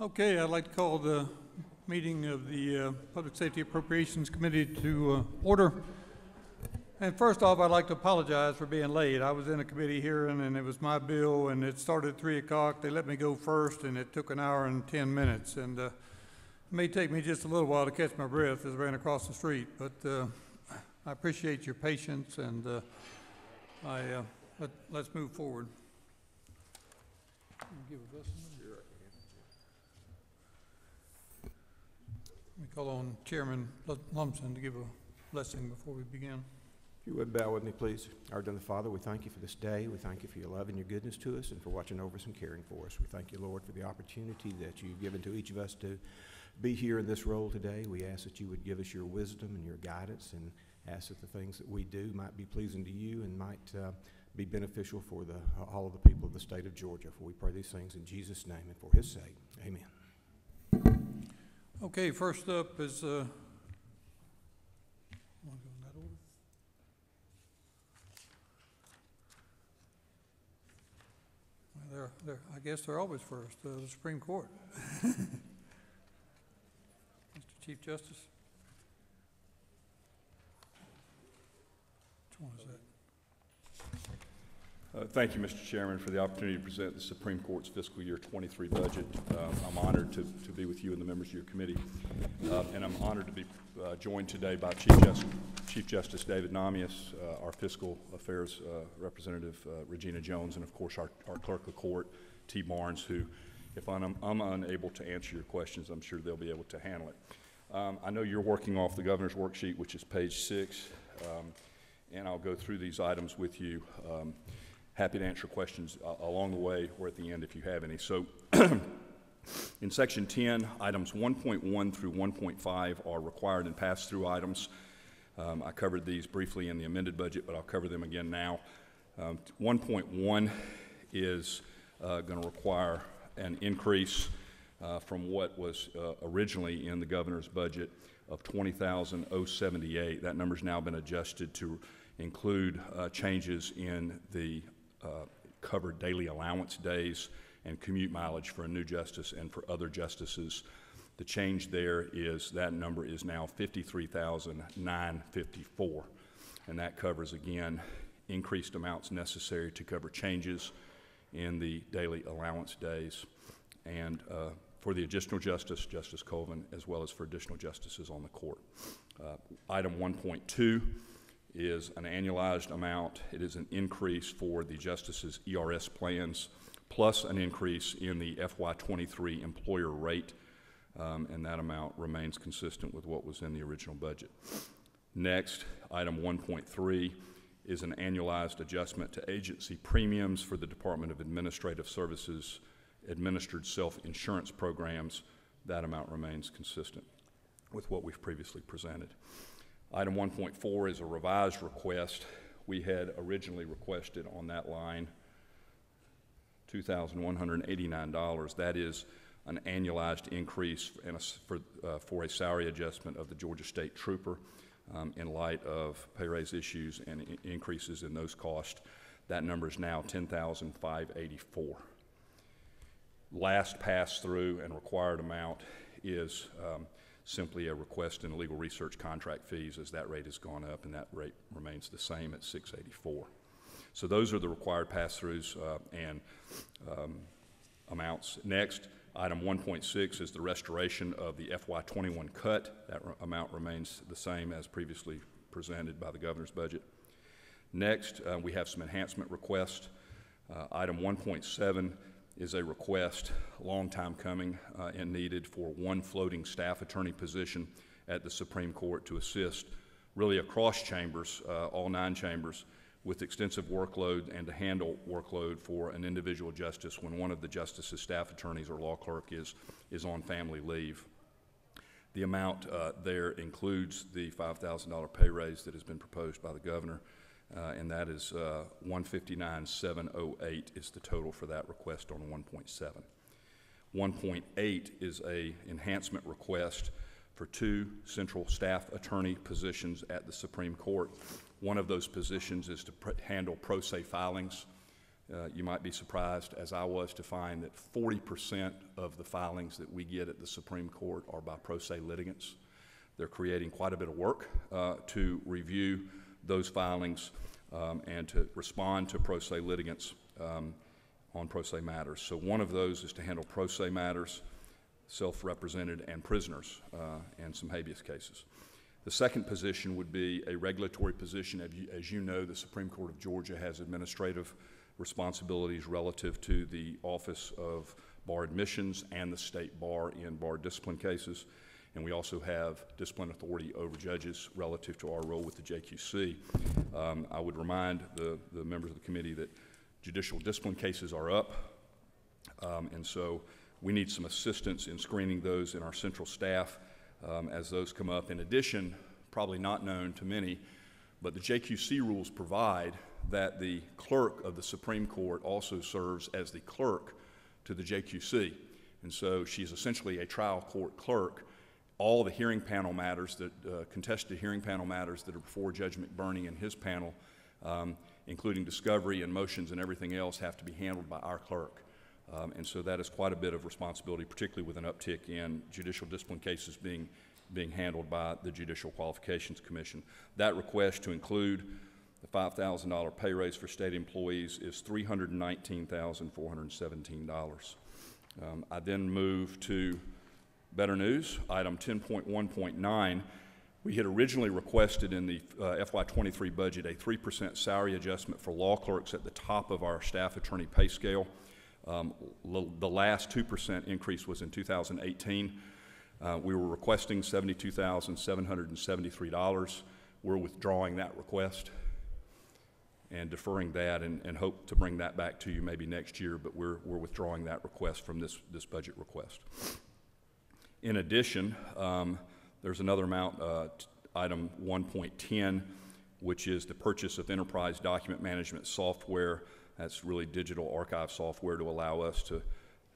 Okay, I'd like to call the meeting of the uh, Public Safety Appropriations Committee to uh, order. And first off, I'd like to apologize for being late. I was in a committee hearing, and it was my bill, and it started at 3 o'clock. They let me go first, and it took an hour and 10 minutes. And uh, it may take me just a little while to catch my breath as I ran across the street, but uh, I appreciate your patience, and uh, I, uh, let- let's move forward. Give a blessing. We call on Chairman Lumsden to give a blessing before we begin. If you would bow with me, please. Our Heavenly Father, we thank you for this day. We thank you for your love and your goodness to us and for watching over us and caring for us. We thank you, Lord, for the opportunity that you've given to each of us to be here in this role today. We ask that you would give us your wisdom and your guidance and ask that the things that we do might be pleasing to you and might uh, be beneficial for the, all of the people of the state of Georgia. For we pray these things in Jesus' name and for his sake. Amen. Okay, first up is, uh, they're, they're, I guess they're always first, uh, the Supreme Court. Mr. Chief Justice? Which one is that? Uh, Thank you, Mr. Chairman, for the opportunity to present the Supreme Court's fiscal year 23 budget. Uh, I'm honored to to be with you and the members of your committee, Uh, and I'm honored to be uh, joined today by Chief Justice, Chief Justice David Nahmias, uh, our Fiscal Affairs uh, Representative Regina Jones, and of course, our our Clerk of Court, T. Barnes, who, if I'm I'm unable to answer your questions, I'm sure they'll be able to handle it. Um, I know you're working off the governor's worksheet, which is page six, um, and I'll go through these items with you. Um, Happy to answer questions uh, along the way or at the end if you have any. So in section 10, items 1.1 through 1.5 are required and pass-through items. Um, I covered these briefly in the amended budget, but I'll cover them again now. Um, 1.1 is going to require an increase uh, from what was uh, originally in the governor's budget of 20,078. That number's now been adjusted to include uh, changes in the uh, covered daily allowance days and commute mileage for a new justice and for other justices. The change there is that number is now 53,954. And that covers, again, increased amounts necessary to cover changes in the daily allowance days and uh, for the additional justice, Justice Colvin, as well as for additional justices on the court. Uh, Item 1.2 is an annualized amount. It is an increase for the justices' ERS plans, plus an increase in the FY23 employer rate, um, and that amount remains consistent with what was in the original budget. Next, item 1.3 is an annualized adjustment to agency premiums for the Department of Administrative Services administered self-insurance programs. That amount remains consistent with what we've previously presented. Item 1.4 is a revised request. We had originally requested on that line $2,189. That is an annualized increase in a for, uh, for a salary adjustment of the Georgia State Trooper um, in light of pay raise issues and increases in those costs. That number is now 10,584 last pass-through and required amount is um, simply a request in legal research contract fees as that rate has gone up, and that rate remains the same at 684. So those are the required pass-throughs uh, and um, amounts. Next, item 1.6 is the restoration of the FY21 cut. That re- amount remains the same as previously presented by the governor's budget. Next, uh, we have some enhancement requests. Uh, Item 1.7 is a request, long time coming uh, and needed, for one floating staff attorney position at the Supreme Court to assist really across chambers, uh, all nine chambers, with extensive workload and to handle workload for an individual justice when one of the justice's staff attorneys or law clerk is, is on family leave. The amount uh, there includes the $5,000 pay raise that has been proposed by the governor, uh, and that is uh, 159,708 is the total for that request on 1.7. 1.8 is a enhancement request for two central staff attorney positions at the Supreme Court. One of those positions is to pr- handle pro se filings. Uh, You might be surprised, as I was, to find that 40% of the filings that we get at the Supreme Court are by pro se litigants. They're creating quite a bit of work uh, to review those filings um, and to respond to pro se litigants um, on pro se matters. So one of those is to handle pro se matters, self-represented, and prisoners, uh, and some habeas cases. The second position would be a regulatory position. As you- As you know, the Supreme Court of Georgia has administrative responsibilities relative to the Office of Bar Admissions and the State Bar in bar discipline cases. And we also have discipline authority over judges relative to our role with the JQC. Um, I would remind the, the members of the committee that judicial discipline cases are up. Um, and so we need some assistance in screening those in our central staff um, as those come up. In addition, probably not known to many, but the JQC rules provide that the clerk of the Supreme Court also serves as the clerk to the JQC. And so she's essentially a trial court clerk. All the hearing panel matters that, uh, contested hearing panel matters that are before Judge McBurney and his panel, um, including discovery and motions and everything else, have to be handled by our clerk. Um, and so that is quite a bit of responsibility, particularly with an uptick in judicial discipline cases being, being handled by the Judicial Qualifications Commission. That request to include the $5,000 pay raise for state employees is $319,417. Um, I then move to better news, item 10.1.9. We had originally requested in the uh, FY23 budget a 3% salary adjustment for law clerks at the top of our staff attorney pay scale. Um, The last 2% increase was in 2018. Uh, We were requesting $72,773. We're withdrawing that request and deferring that and, and hope to bring that back to you maybe next year, but we're, we're withdrawing that request from this, this budget request. In addition, um, there's another amount, uh, item 1.10, which is the purchase of enterprise document management software. That's really digital archive software to allow us to,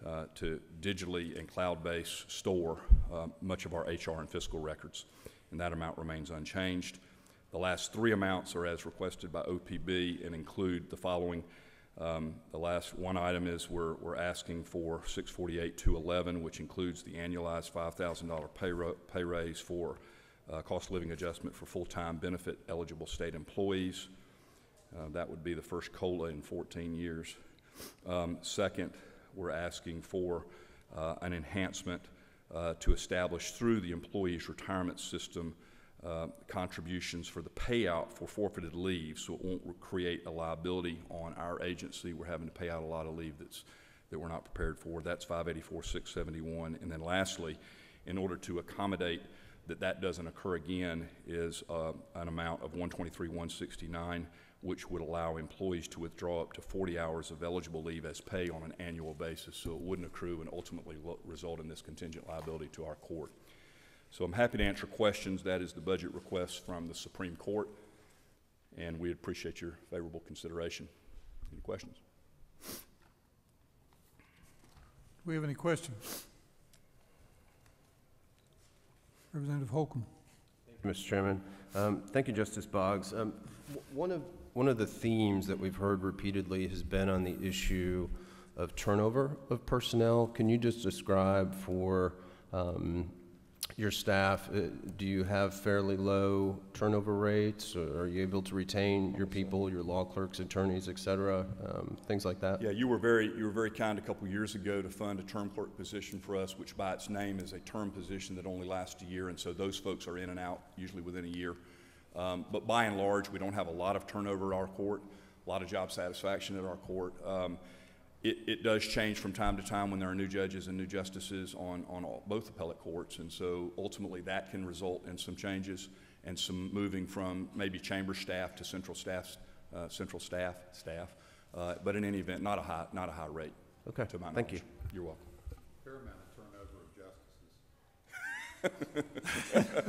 uh, to digitally and cloud-based store uh, much of our HR and fiscal records. And that amount remains unchanged. The last three amounts are as requested by OPB and include the following. Um, The last one item is we're, we're asking for 648-211, which includes the annualized $5,000 pay pay raise for uh, cost of living adjustment for full-time benefit eligible state employees. Uh, That would be the first COLA in 14 years. Um, Second, we're asking for uh, an enhancement uh, to establish through the employees' retirement system uh, contributions for the payout for forfeited leave, so it won't create a liability on our agency. We're having to pay out a lot of leave that's, that we're not prepared for. That's 584, 671. And then lastly, in order to accommodate that that doesn't occur again, is uh, an amount of 123, 169, which would allow employees to withdraw up to 40 hours of eligible leave as pay on an annual basis, so it wouldn't accrue and ultimately result in this contingent liability to our court. So I'm happy to answer questions. That is the budget request from the Supreme Court, and we appreciate your favorable consideration. Any questions? Do we have any questions? Representative Holcomb. Mr. Chairman. Um, Thank you, Justice Boggs. Um, One of, one of the themes that we've heard repeatedly has been on the issue of turnover of personnel. Can you just describe for um, your staff, uh, do you have fairly low turnover rates? Are you able to retain your people, your law clerks, attorneys, et cetera, um, things like that? Yeah, you were very, you were very kind a couple years ago to fund a term clerk position for us, which by its name is a term position that only lasts a year, and so those folks are in and out usually within a year. Um, But by and large, we don't have a lot of turnover at our court, a lot of job satisfaction at our court. Um, It, it does change from time to time when there are new judges and new justices on, on all, both appellate courts, and so ultimately that can result in some changes and some moving from maybe chamber staff to central staff, uh, central staff, staff. Uh, But in any event, not a high, not a high rate. Okay, to my thank you. knowledge. You're welcome. fair amount of turnover of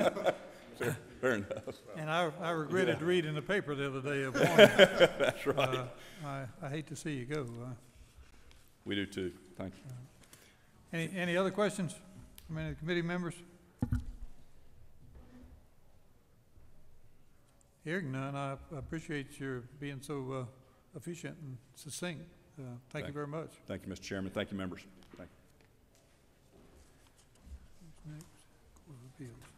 justices. Fair enough. And I, I regretted reading the paper the other day of one. That's right. I, I hate to see you go. We do too. Thank you. Any, any other questions from any of the committee members? Hearing none, I appreciate your being so uh, efficient and succinct. Uh, Thank you very much. Thank you, Mr. Chairman. Thank you, members. Thank you. Next? Court of Appeals.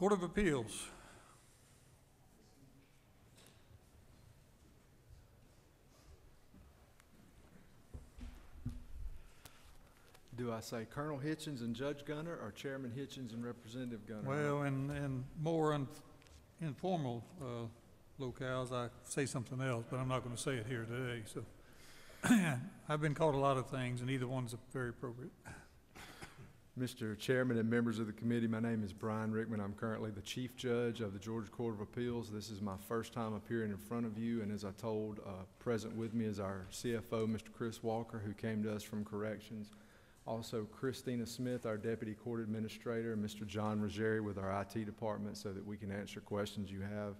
Court of Appeals. Do I say Colonel Hitchens and Judge Gunner, or Chairman Hitchens and Representative Gunner? Well, in, in more in- informal uh, locales, I say something else, but I'm not going to say it here today, so. I've been called a lot of things, and either one's very appropriate. Mr. Chairman and members of the committee, my name is Brian Rickman. I'm currently the Chief Judge of the Georgia Court of Appeals. This is my first time appearing in front of you, and as I told, uh, present with me is our CFO, Mr. Chris Walker, who came to us from Corrections. Also Christina Smith, our Deputy Court Administrator, and Mr. John Ruggieri with our IT Department, so that we can answer questions you have.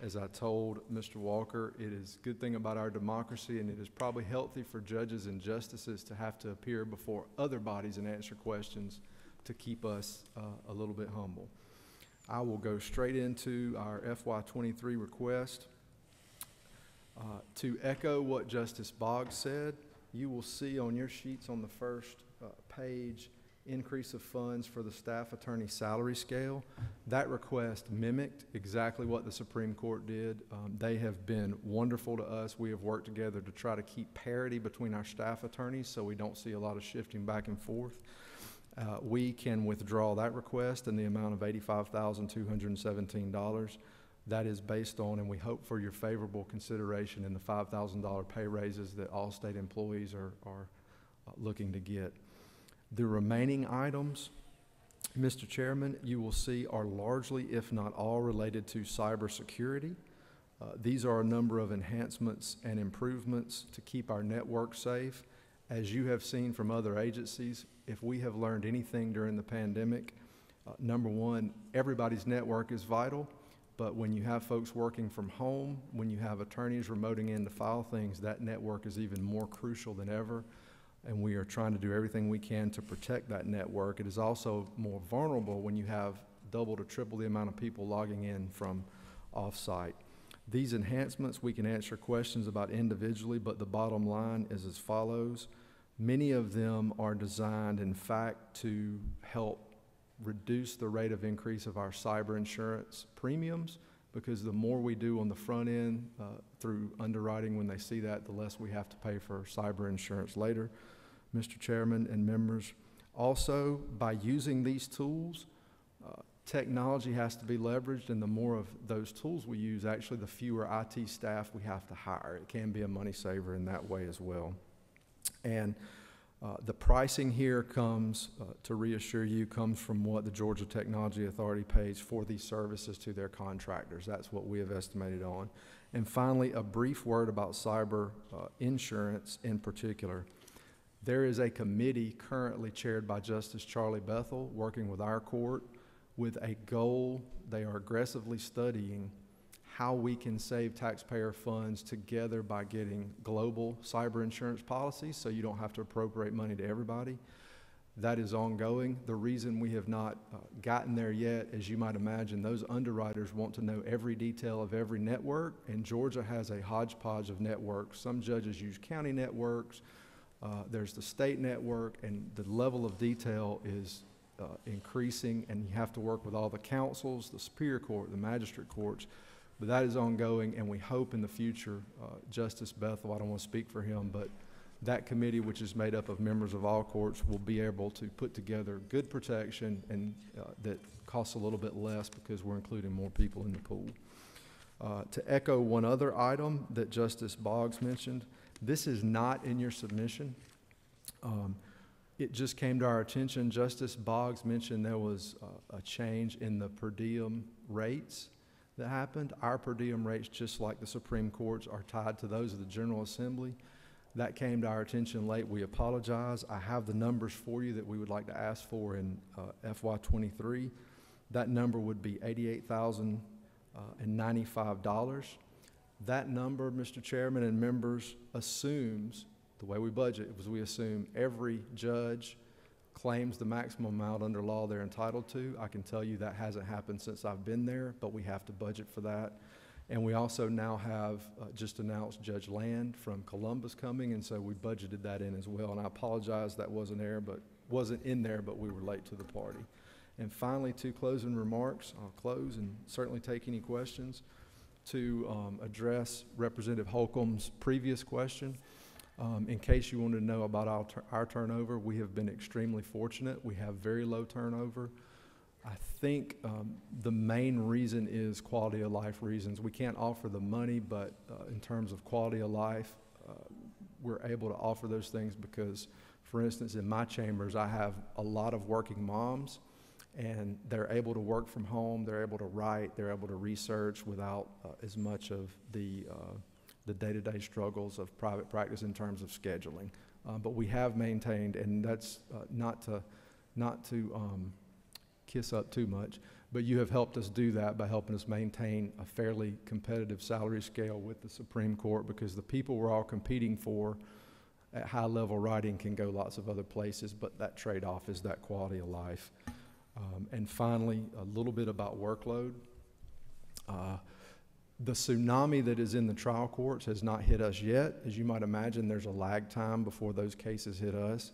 As I told Mr. Walker, it is a good thing about our democracy, and it is probably healthy for judges and justices to have to appear before other bodies and answer questions to keep us uh, a little bit humble. I will go straight into our FY twenty-three request. Uh, To echo what Justice Boggs said, you will see on your sheets on the first page, increase of funds for the staff attorney salary scale. That request mimicked exactly what the Supreme Court did. Um, They have been wonderful to us. We have worked together to try to keep parity between our staff attorneys, so we don't see a lot of shifting back and forth. Uh, We can withdraw that request in the amount of eighty-five thousand, two hundred and seventeen dollars. That is based on, and we hope for your favorable consideration in the five thousand dollar pay raises that all state employees are, are uh, looking to get. The remaining items, Mr. Chairman, you will see are largely, if not all, related to cybersecurity. Uh, These are a number of enhancements and improvements to keep our network safe. As you have seen from other agencies, if we have learned anything during the pandemic, uh, number one, everybody's network is vital. But when you have folks working from home, when you have attorneys remoting in to file things, that network is even more crucial than ever. And we are trying to do everything we can to protect that network. It is also more vulnerable when you have double to triple the amount of people logging in from off-site. These enhancements, we can answer questions about individually, but the bottom line is as follows. Many of them are designed, in fact, to help reduce the rate of increase of our cyber insurance premiums, because the more we do on the front end uh, through underwriting, when they see that, the less we have to pay for cyber insurance later, Mr. Chairman and members. Also, by using these tools, uh, technology has to be leveraged, and the more of those tools we use, actually, the fewer IT staff we have to hire. It can be a money saver in that way as well. And uh, The pricing here comes, uh, to reassure you, comes from what the Georgia Technology Authority pays for these services to their contractors. That's what we have estimated on. And finally, a brief word about cyber uh, insurance in particular. There is a committee currently chaired by Justice Charlie Bethel, working with our court, with a goal, they are aggressively studying how we can save taxpayer funds together by getting global cyber insurance policies, so you don't have to appropriate money to everybody. That is ongoing. The reason we have not uh, gotten there yet, as you might imagine, those underwriters want to know every detail of every network, and Georgia has a hodgepodge of networks. Some judges use county networks, uh, there's the state network, and the level of detail is uh, increasing, and you have to work with all the councils, the Superior Court, the magistrate courts. But that is ongoing, and we hope in the future, uh, Justice Bethel, I don't want to speak for him, but that committee, which is made up of members of all courts, will be able to put together good protection and uh, that costs a little bit less because we're including more people in the pool. Uh, To echo one other item that Justice Boggs mentioned, this is not in your submission. Um, it just came to our attention. Justice Boggs mentioned there was a change in the per diem rates that happened. Our per diem rates, just like the Supreme Court's, are tied to those of the General Assembly. That came to our attention late. We apologize. I have the numbers for you that we would like to ask for in uh, FY23. That number would be $88,095. Uh, that number, Mr. Chairman and members, assumes, the way we budget, was we assume every judge claims the maximum amount under law they're entitled to. I can tell you that hasn't happened since I've been there, but we have to budget for that. And we also now have, uh, just announced Judge Land from Columbus coming, and so we budgeted that in as well. And I apologize, that wasn't there, but, wasn't in there, but we were late to the party. And finally, two closing remarks. I'll close and certainly take any questions. To um, address Representative Holcomb's previous question, um, in case you wanted to know about our, our turnover, we have been extremely fortunate. We have very low turnover. I think um, the main reason is quality of life reasons. We can't offer the money, but uh, in terms of quality of life, uh, we're able to offer those things because, for instance, in my chambers, I have a lot of working moms, and they're able to work from home. They're able to write. They're able to research without uh, as much of the uh, the day-to-day struggles of private practice in terms of scheduling. Uh, but we have maintained, and that's uh, not to not to um, kiss up too much, but you have helped us do that by helping us maintain a fairly competitive salary scale with the Supreme Court because the people we're all competing for at high level writing can go lots of other places, but that trade off is that quality of life. Um, and finally, a little bit about workload. Uh, the tsunami that is in the trial courts has not hit us yet. As you might imagine, there's a lag time before those cases hit us.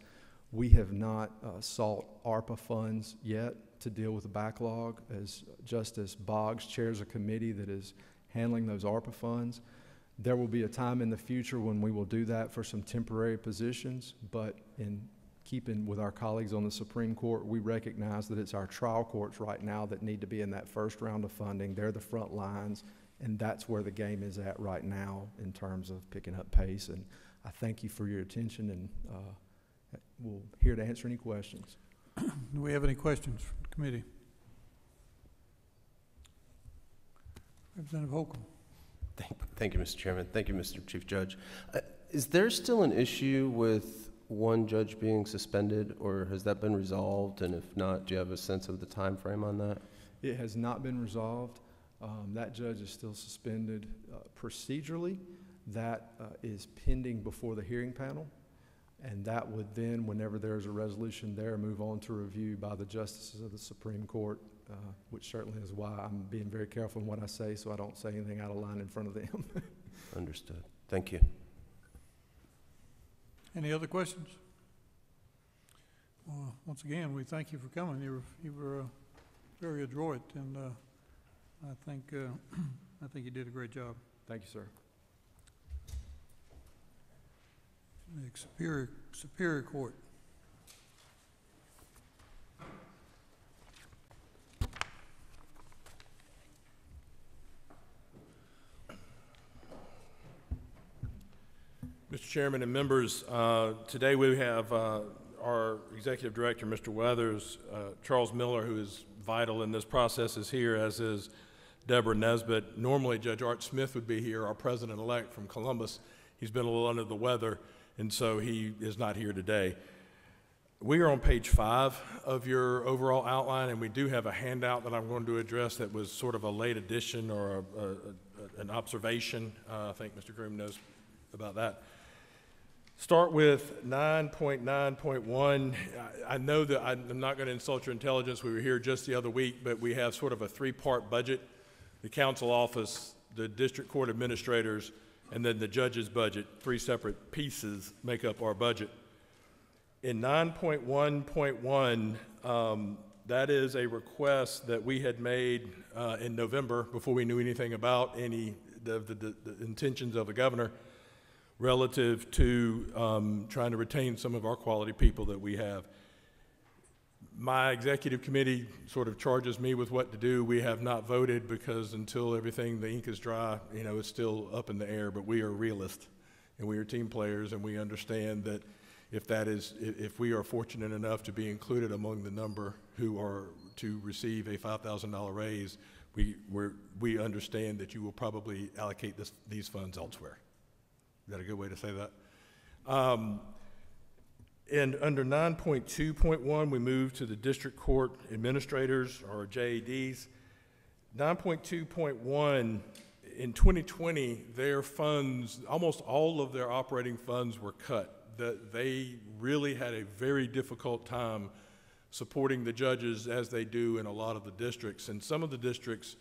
We have not uh, sought ARPA funds yet to deal with the backlog, as Justice Boggs chairs a committee that is handling those ARPA funds. There will be a time in the future when we will do that for some temporary positions, but in keeping with our colleagues on the Supreme Court, we recognize that it's our trial courts right now that need to be in that first round of funding. They're the front lines, and that's where the game is at right now in terms of picking up pace. And I thank you for your attention, and uh, we're here to answer any questions. Do we have any questions from the committee? Representative Holcomb? Thank, thank you, Mr. Chairman. Thank you, Mr. Chief Judge. Uh, Is there still an issue with one judge being suspended, or has that been resolved? And if not, do you have a sense of the time frame on that? It has not been resolved. Um, That judge is still suspended uh, procedurally. That uh, is pending before the hearing panel. And that would then, whenever there is a resolution there, move on to review by the justices of the Supreme Court, uh, which certainly is why I'm being very careful in what I say, so I don't say anything out of line in front of them. Understood. Thank you. Any other questions? Well, once again, we thank you for coming. You were, you were uh, very adroit, and uh, I think, uh, I think you did a great job. Thank you, sir. The Superior, Superior Court. Mr. Chairman and members, uh, today we have uh, our Executive Director, Mr. Weathers, uh, Charles Miller, who is vital in this process, is here, as is Deborah Nesbitt. Normally, Judge Art Smith would be here, our President-elect from Columbus. He's been a little under the weather, and so he is not here today. We are on page five of your overall outline, and we do have a handout that I'm going to address that was sort of a late addition or a, a, a- an observation. Uh, I think Mr. Groom knows about that. Start with nine point nine point one. I I know that I'm not going to insult your intelligence. We were here just the other week, but we have sort of a three-part budget. The council office, the district court administrators, and then the judge's budget. Three separate pieces make up our budget. In nine point one point one, um, that is a request that we had made, uh, in November, before we knew anything about any, of the, the the intentions of the governor relative to um, trying to retain some of our quality people that we have. My executive committee sort of charges me with what to do. We have not voted because until everything, the ink is dry, you know, it's still up in the air, but we are realists and we are team players and we understand that if that is, if we are fortunate enough to be included among the number who are to receive a $5,000 raise, we, we understand that you will probably allocate this, these funds elsewhere. Is that a good way to say that? Um, And under nine point two point one, we move to the district court administrators or JADs. Nine point two point one, in twenty twenty, their funds, almost all of their operating funds were cut. That they really had a very difficult time supporting the judges as they do in a lot of the districts. And some of the districts,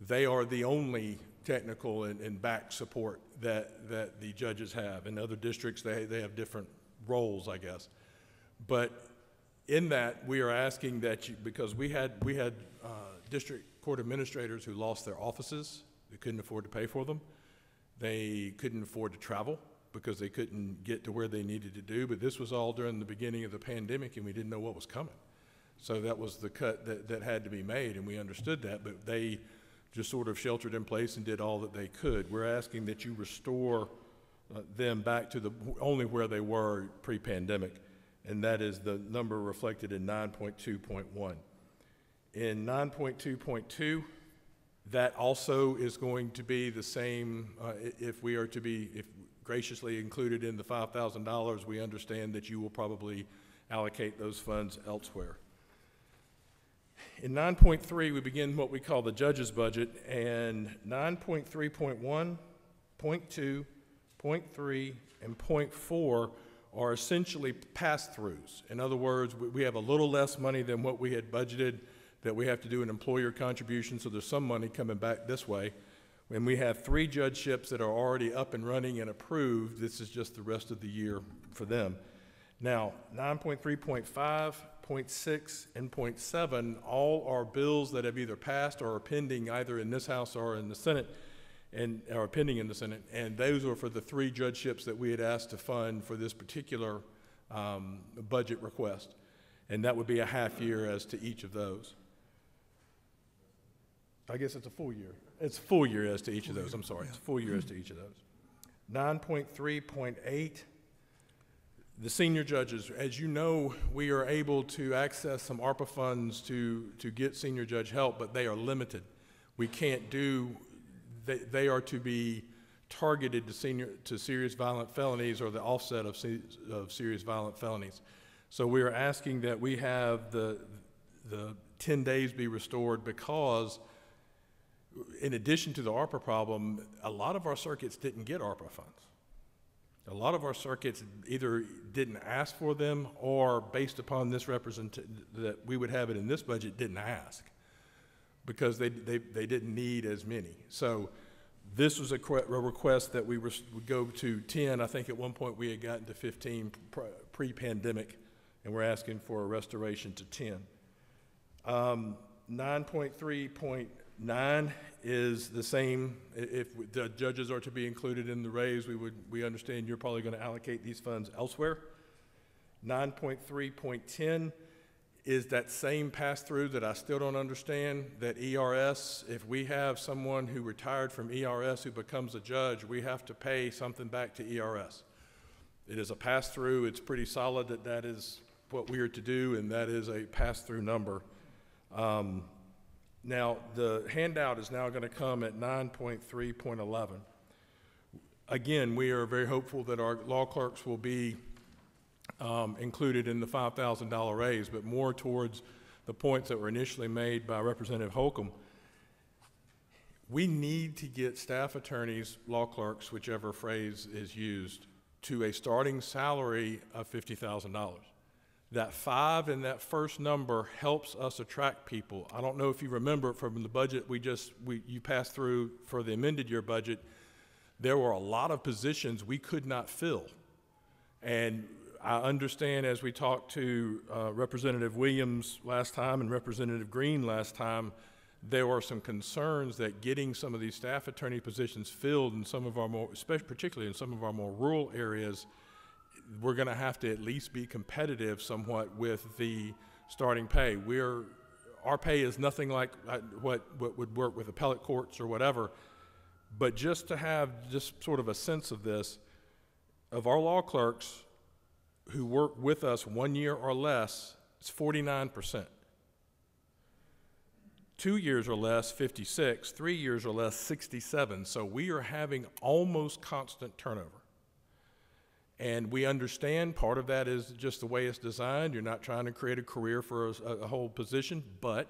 they are the only technical and, and back support that, that the judges have. In other districts, they, they have different roles, I guess. But in that, we are asking that you, because we had, we had uh, district court administrators who lost their offices, they couldn't afford to pay for them. They couldn't afford to travel because they couldn't get to where they needed to do. But this was all during the beginning of the pandemic, and we didn't know what was coming. So that was the cut that, that had to be made, and we understood that. But they just sort of sheltered in place and did all that they could. We're asking that you restore uh, them back to the only where they were pre-pandemic, and that is the number reflected in 9.2.1. In 9.2.2, that also is going to be the same, uh, if we are to be if graciously included in the $5,000, we understand that you will probably allocate those funds elsewhere. In 9.3, we begin what we call the judge's budget, and 9.3.1, point two, point three, and point four are essentially pass-throughs. In other words, we- we have a little less money than what we had budgeted, that we have to do an employer contribution, so there's some money coming back this way. And we have three judgeships that are already up and running and approved, this is just the rest of the year for them. Now, 9.3.5, point six, and point seven, all are bills that have either passed or are pending either in this House or in the Senate, and, are pending in the Senate. And those are for the three judgeships that we had asked to fund for this particular um, budget request. And that would be a half year as to each of those. I guess it's a full year. It's a full year as to each of those, I'm sorry. It's a full year as to each of those. 9.3.8, the senior judges, as you know, we are able to access some ARPA funds to, to get senior judge help, but they are limited. We can't do, they, they are to be targeted to senior, to serious violent felonies or the offset of, se- of serious violent felonies. So we are asking that we have the, the 10 days be restored because in addition to the ARPA problem, a lot of our circuits didn't get ARPA funds. A lot of our circuits either didn't ask for them or based upon this represent, that we would have it in this budget, didn't ask because they, they, they didn't need as many. So this was a, que- a request that we res- would go to 10. I think at one point we had gotten to 15 pre-pandemic, and we're asking for a restoration to 10. Um, 9.3.9 is the same. If the judges are to be included in the raise, we would, we understand you're probably going to allocate these funds elsewhere. 9.3.10 is that same pass-through that I still don't understand, that ERS, if we have someone who retired from ERS who becomes a judge, we have to pay something back to ERS. It is a pass-through, it's pretty solid that that is what we are to do, and that is a pass-through number. Um, Now, the handout is now going to come at 9.3.11. Again, we are very hopeful that our law clerks will be um, included in the $5,000 raise, but more towards the points that were initially made by Representative Holcomb. We need to get staff attorneys, law clerks, whichever phrase is used, to a starting salary of $50,000. That five in that first number helps us attract people. I don't know if you remember from the budget we just, we, you passed through for the amended year budget, there were a lot of positions we could not fill. And I understand as we talked to uh, Representative Williams last time and Representative Green last time, there were some concerns that getting some of these staff attorney positions filled in some of our more, especially particularly in some of our more rural areas, we're going to have to at least be competitive somewhat with the starting pay. We're, our pay is nothing like what, what would work with appellate courts or whatever, but just to have just sort of a sense of this, of our law clerks who work with us one year or less, it's 49%. Two years or less, 56. Three years or less, 67. So we are having almost constant turnover. And we understand part of that is just the way it's designed. You're not trying to create a career for a, a whole position, but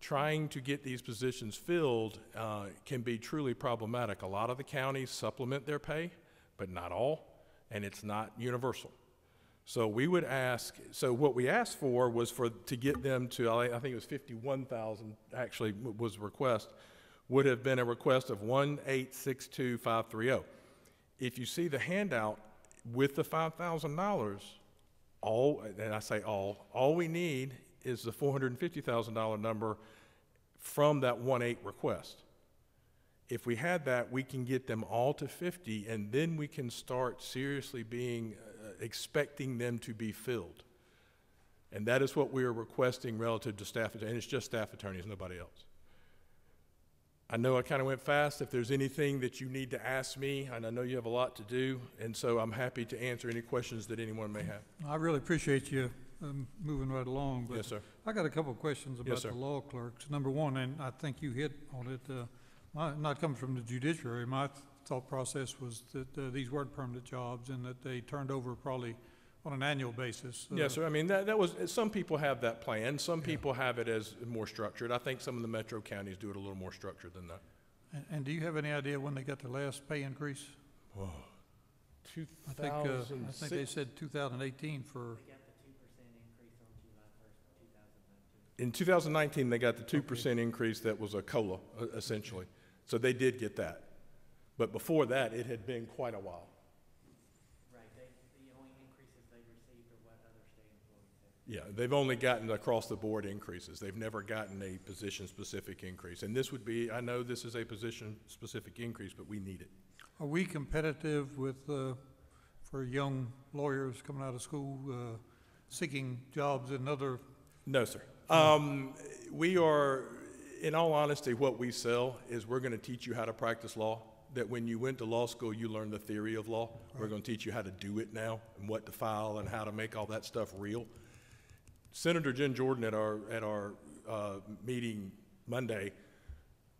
trying to get these positions filled uh, can be truly problematic. A lot of the counties supplement their pay, but not all, and it's not universal. So we would ask, so what we asked for was for, to get them to, I think it was fifty-one thousand, actually, was request, would have been a request of one eight six two five three oh. If you see the handout with the five thousand dollars, all, and I say all, all we need is the four hundred and fifty thousand dollar number from that one eight request. If we had that, we can get them all to fifty, and then we can start seriously being, uh, expecting them to be filled. And that is what we are requesting relative to staff, and it's just staff attorneys, nobody else. I know I kind of went fast. If there's anything that you need to ask me, and I know you have a lot to do, and so I'm happy to answer any questions that anyone may have. I really appreciate you um, moving right along, but Yes, sr. I got a couple of questions about sir. the law clerks. Number one, and I think you hit on it, uh, my, not coming from the judiciary, my thought process was that uh, these weren't permanent jobs and that they turned over probably on an annual basis. Uh, Yes, sir. I mean, that, that was, some people have that plan. Some people have it as more structured. I think some of the metro counties do it a little more structured than that. And, and do you have any idea when they got their last pay increase? Two I think, uh, thousand I think they said two thousand eighteen for, In 2019, they got the 2% increase that was a COLA, uh, essentially. So they did get that. But before that, it had been quite a while. Right, they, the only increases they received are what other state employees have. Yeah, they've only gotten across-the-board increases. They've never gotten a position-specific increase. And this would be, I know this is a position-specific increase, but we need it. are we competitive with, uh, for young lawyers coming out of school, uh, seeking jobs in other No, sir. Um, we are, in all honesty, what we sell is we're gonna teach you how to practice law. That when you went to law school, you learned the theory of law. We're gonna teach you how to do it now and what to file and how to make all that stuff real. Senator Jen Jordan at our, at our, uh, meeting Monday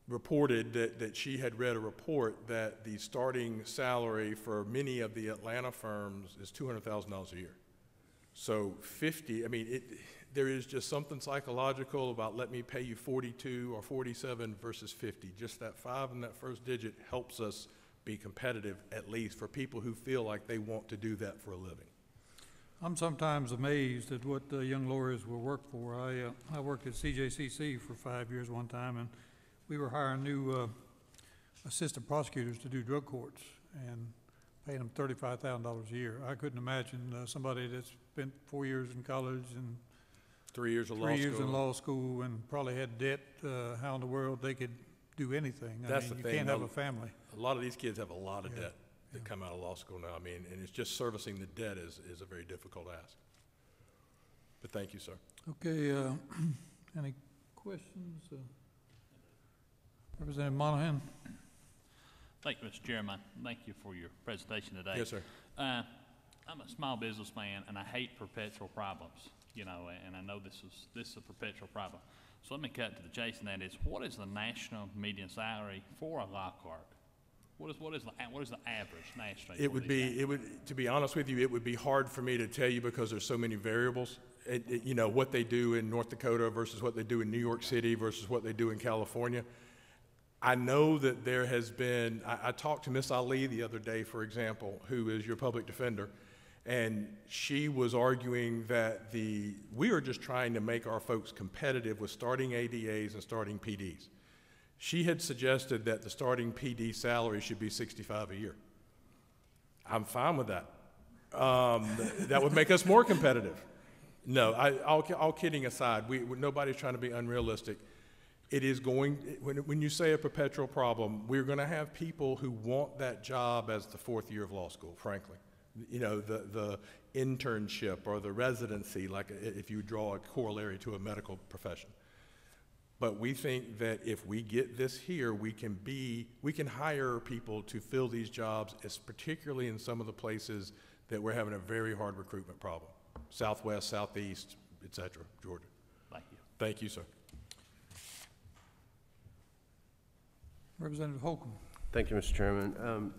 reported that, that she had read a report that the starting salary for many of the Atlanta firms is two hundred thousand dollars a year. So fifty, I mean, it, there is just something psychological about let me pay you forty-two or forty-seven versus fifty. Just that five in that first digit helps us be competitive, at least for people who feel like they want to do that for a living. I'm sometimes amazed at what the young lawyers will work for. I, uh, I worked at CJCC for five years one time, and we were hiring new, uh, assistant prosecutors to do drug courts and paying them thirty-five thousand dollars a year. I couldn't imagine, uh, somebody that spent four years in college and Three years of law three years in law school and probably had debt, uh, how in the world they could do anything. That's I the mean, thing, you can't have a family. A lot of these kids have a lot of Yeah, debt that come out of law school now. I mean, and it's just servicing the debt is, is a very difficult ask. But thank you, sir. Okay, uh, any questions? Uh, Representative Monahan? Thank you, Mr. Chairman. Thank you for your presentation today. Yes, sir. Uh, I'm a small businessman, and I hate perpetual problems, you know, and I know this is, this is a perpetual problem. So let me cut to the chase, and that is, what is the national median salary for a law clerk? What is, what is the, what is the average nationally? It would be, it would, to be honest with you, it would be hard for me to tell you because there's so many variables. It, it- you know, what they do in North Dakota versus what they do in New York City versus what they do in California. I know that there has been, I, I talked to Miss Alli the other day, for example, who is your public defender, and she was arguing that the, we are just trying to make our folks competitive with starting ADAs and starting PDs. She had suggested that the starting PD salary should be sixty-five a year. I'm fine with that. Um, that would make us more competitive. No, I, all, all kidding aside, we, nobody's trying to be unrealistic. It is going, when, when you say a perpetual problem, we're gonna have people who want that job as the fourth year of law school, frankly. You know, the, the internship or the residency, like if you draw a corollary to a medical profession. But we think that if we get this here, we can be, we can hire people to fill these jobs, as particularly in some of the places that we're having a very hard recruitment problem. Southwest, southeast, et cetera, Georgia. Thank you. Thank you, sir. Representative Holcomb? Thank you, Mr. Chairman. Um,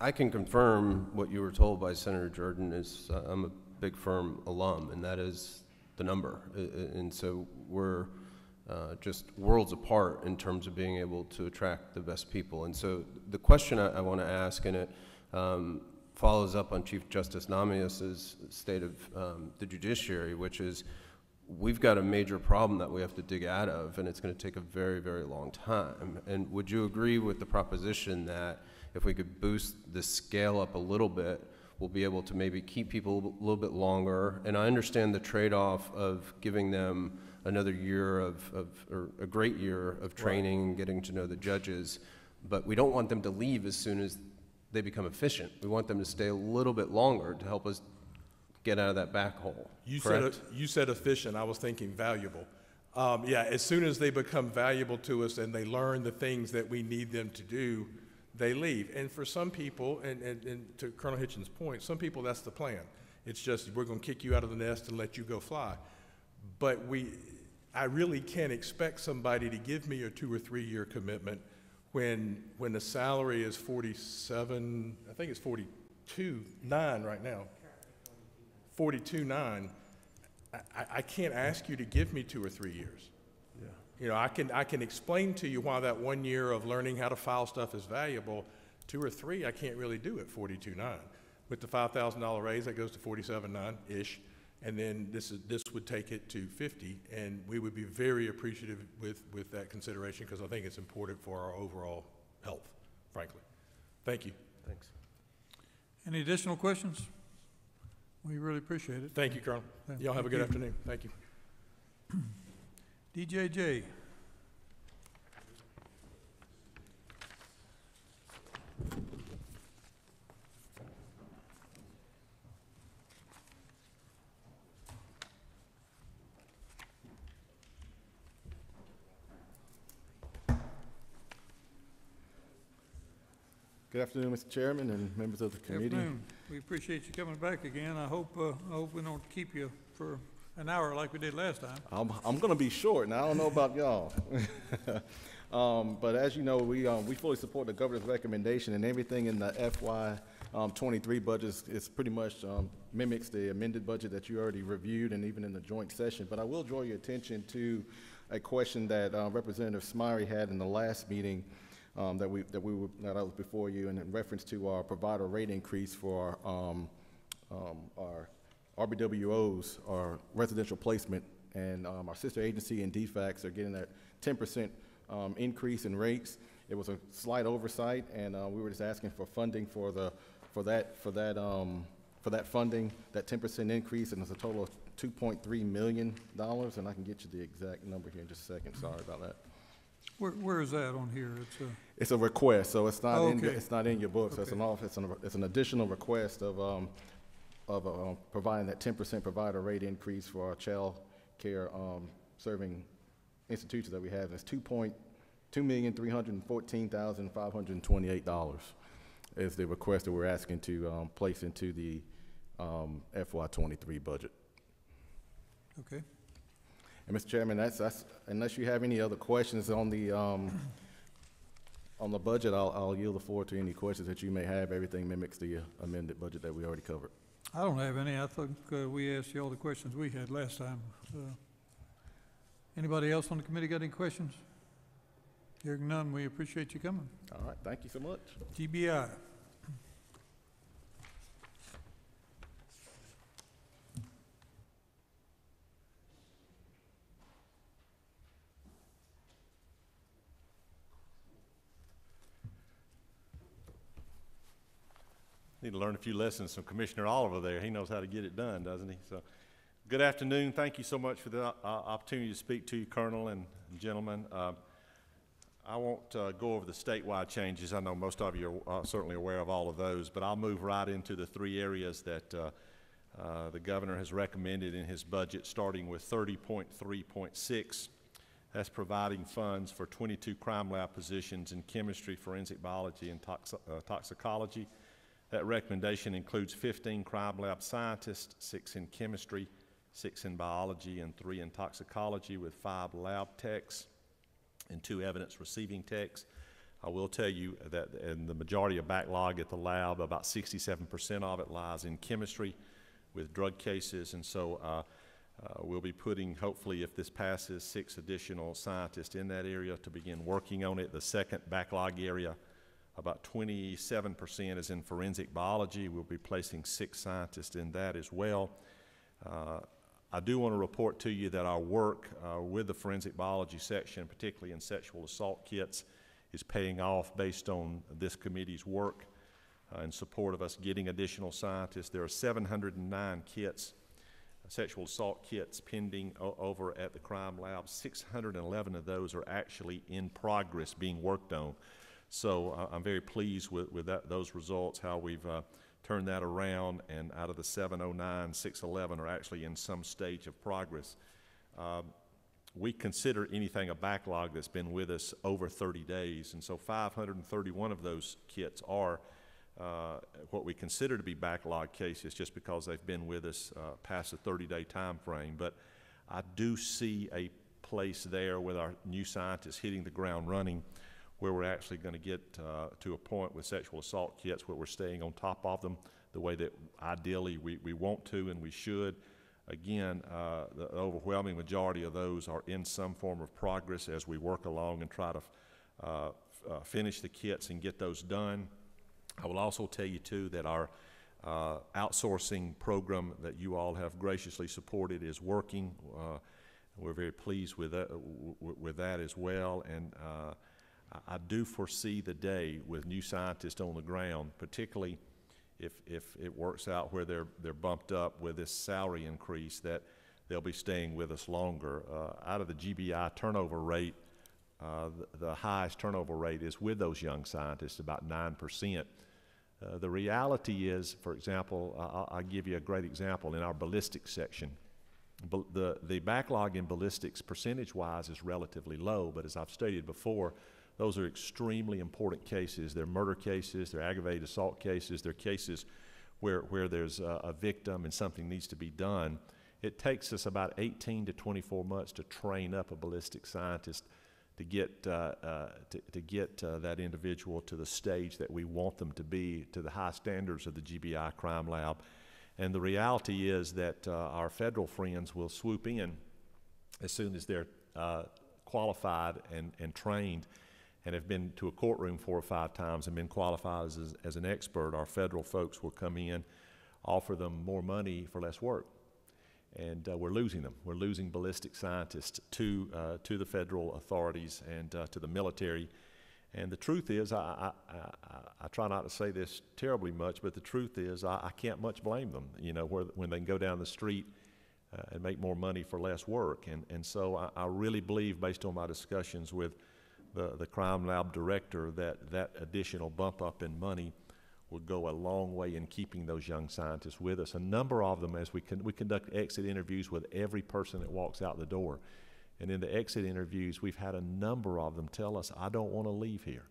I can confirm what you were told by Senator Jordan is, uh, I'm a big firm alum, and that is the number. Uh, And so we're uh, just worlds apart in terms of being able to attract the best people. And so the question I, I want to ask, and it um, follows up on Chief Justice Nahmias's state of um, the judiciary, which is we've got a major problem that we have to dig out of, and it's going to take a very, very long time. And would you agree with the proposition that if we could boost the scale up a little bit, we'll be able to maybe keep people a little bit longer? And I understand the trade-off of giving them another year of, of or a great year of training and getting to know the judges, but we don't want them to leave as soon as they become efficient. We want them to stay a little bit longer to help us get out of that back hole. You said, you said efficient, I was thinking valuable. Um, yeah, as soon as they become valuable to us and they learn the things that we need them to do, they leave. And for some people, and, and, and to Colonel Hitchens' point, some people, that's the plan. It's just, we're gonna kick you out of the nest and let you go fly. But we, I really can't expect somebody to give me a two or three-year commitment when, when the salary is forty-seven, I think it's forty-two, nine right now. Forty-two, nine. I, I- can't ask you to give me two or three years. Yeah. You know, I can, I can explain to you why that one year of learning how to file stuff is valuable. Two or three, I can't really do at forty-two, nine. With the five thousand dollar raise, that goes to forty-seven, nine-ish. And then this is, this would take it to fifty, and we would be very appreciative with, with that consideration, because I think it's important for our overall health, frankly. Thank you. Thanks. Any additional questions? We really appreciate it. Thank you, Colonel. Yeah, Y'all have a good you. afternoon. Thank you. DJJ, Good afternoon, Mr. Chairman and members of the good committee. afternoon. We appreciate you coming back again. I hope, uh, I hope we don't keep you for an hour like we did last time. I'm, I'm gonna be short, and I don't know about y'all. Um, but as you know, we, um, we fully support the governor's recommendation, and everything in the FY, um, twenty-three budget is- is pretty much, um, mimics the amended budget that you already reviewed, and even in the joint session. But I will draw your attention to a question that, uh, Representative Smiley had in the last meeting, um, that we, that we were, that I was before you, and in reference to our provider rate increase for, um, um, our RBWOs, our residential placement, and um, our sister agency and DFACs are getting that ten percent um, increase in rates. It was a slight oversight, and uh, we were just asking for funding for the, for that, for that, um, for that funding, that ten percent increase, and it's a total of two point three million dollars, and I can get you the exact number here in just a second, sorry about that. Where, where is that on here? It's, uh, It's a request, so it's not in, Okay. it's not in your books, it's an Okay. off, it's an, it's an additional request of, um, of, uh, providing that ten percent provider rate increase for our child care, um, serving institutions that we have, it's two point, two million, three hundred and fourteen thousand, five hundred and twenty-eight dollars is the request that we're asking to, um, place into the, um, FY twenty-three budget. okay. And Mr. Chairman, that's, that's, unless you have any other questions on the, um, on the budget, I'll, I'll yield the floor to any questions that you may have. Everything mimics the amended budget that we already covered. I don't have any. I think uh, we asked you all the questions we had last time. Uh, Anybody else on the committee got any questions? Hearing none, we appreciate you coming. All right, thank you so much. GBI. Need to learn a few lessons from Commissioner Oliver there. He knows how to get it done, doesn't he? So, good afternoon. Thank you so much for the uh, opportunity to speak to you, Colonel and gentlemen. Uh, I won't uh, go over the statewide changes. I know most of you are uh, certainly aware of all of those, but I'll move right into the three areas that uh, uh, the governor has recommended in his budget, starting with 30.3.6. That's providing funds for 22 crime lab positions in chemistry, forensic biology, and toxi- toxicology. That recommendation includes 15 crime lab scientists, six in chemistry, six in biology, and three in toxicology, with five lab techs and two evidence receiving techs. I will tell you that in the majority of backlog at the lab, about 67% of it lies in chemistry with drug cases. And so uh, Uh, We'll be putting, hopefully, if this passes, six additional scientists in that area to begin working on it. The second backlog area, about twenty-seven percent is in forensic biology. We'll be placing six scientists in that as well. Uh, I do want to report to you that our work uh, with the forensic biology section, particularly in sexual assault kits, is paying off based on this committee's work uh, in support of us getting additional scientists. There are 709 kits, sexual assault kits pending over at the crime lab. 611 of those are actually in progress being worked on. So uh, I'm very pleased with, with that, those results, how we've uh, turned that around, and out of the 709, 611 are actually in some stage of progress. Um, we consider anything a backlog that's been with us over 30 days, and so 531 of those kits are uh, what we consider to be backlog cases just because they've been with us uh, past the 30-day time frame. But I do see a place there with our new scientists hitting the ground running where we're actually going to get uh, to a point with sexual assault kits where we're staying on top of them the way that ideally we, we want to and we should. Again, uh, the overwhelming majority of those are in some form of progress as we work along and try to uh, uh, finish the kits and get those done. I will also tell you, too, that our uh, outsourcing program that you all have graciously supported is working. Uh, We're very pleased with that, with that as well. And I do foresee the day with new scientists on the ground, particularly if, if it works out where they're, they're bumped up with this salary increase, that they'll be staying with us longer. Uh, Out of the GBI turnover rate, uh, the- the highest turnover rate is with those young scientists, about nine percent. Uh, The reality is, for example, I'll, I'll give you a great example in our ballistics section. The, the backlog in ballistics percentage-wise is relatively low, but as I've stated before, those are extremely important cases. They're murder cases, they're aggravated assault cases, they're cases where, where there's a, a victim and something needs to be done. It takes us about 18 to 24 months to train up a ballistic scientist to get, uh, uh, to, to get uh, that individual to the stage that we want them to be, to the high standards of the GBI crime lab. And the reality is that uh, our federal friends will swoop in as soon as they're uh, qualified and, and trained and have been to a courtroom four or five times and been qualified as, as an expert. Our federal folks will come in, offer them more money for less work. And uh, we're losing them. We're losing ballistic scientists to, uh, to the federal authorities and uh, to the military. And the truth is, I, I, I, I try not to say this terribly much, but the truth is, I, I can't much blame them, you know, where, when they can go down the street uh, and make more money for less work. And, and so I, I really believe, based on my discussions with the, the crime lab director, that that additional bump up in money would go a long way in keeping those young scientists with us. A number of them, as we, con- we conduct exit interviews with every person that walks out the door. And in the exit interviews, we've had a number of them tell us, I don't want to leave here.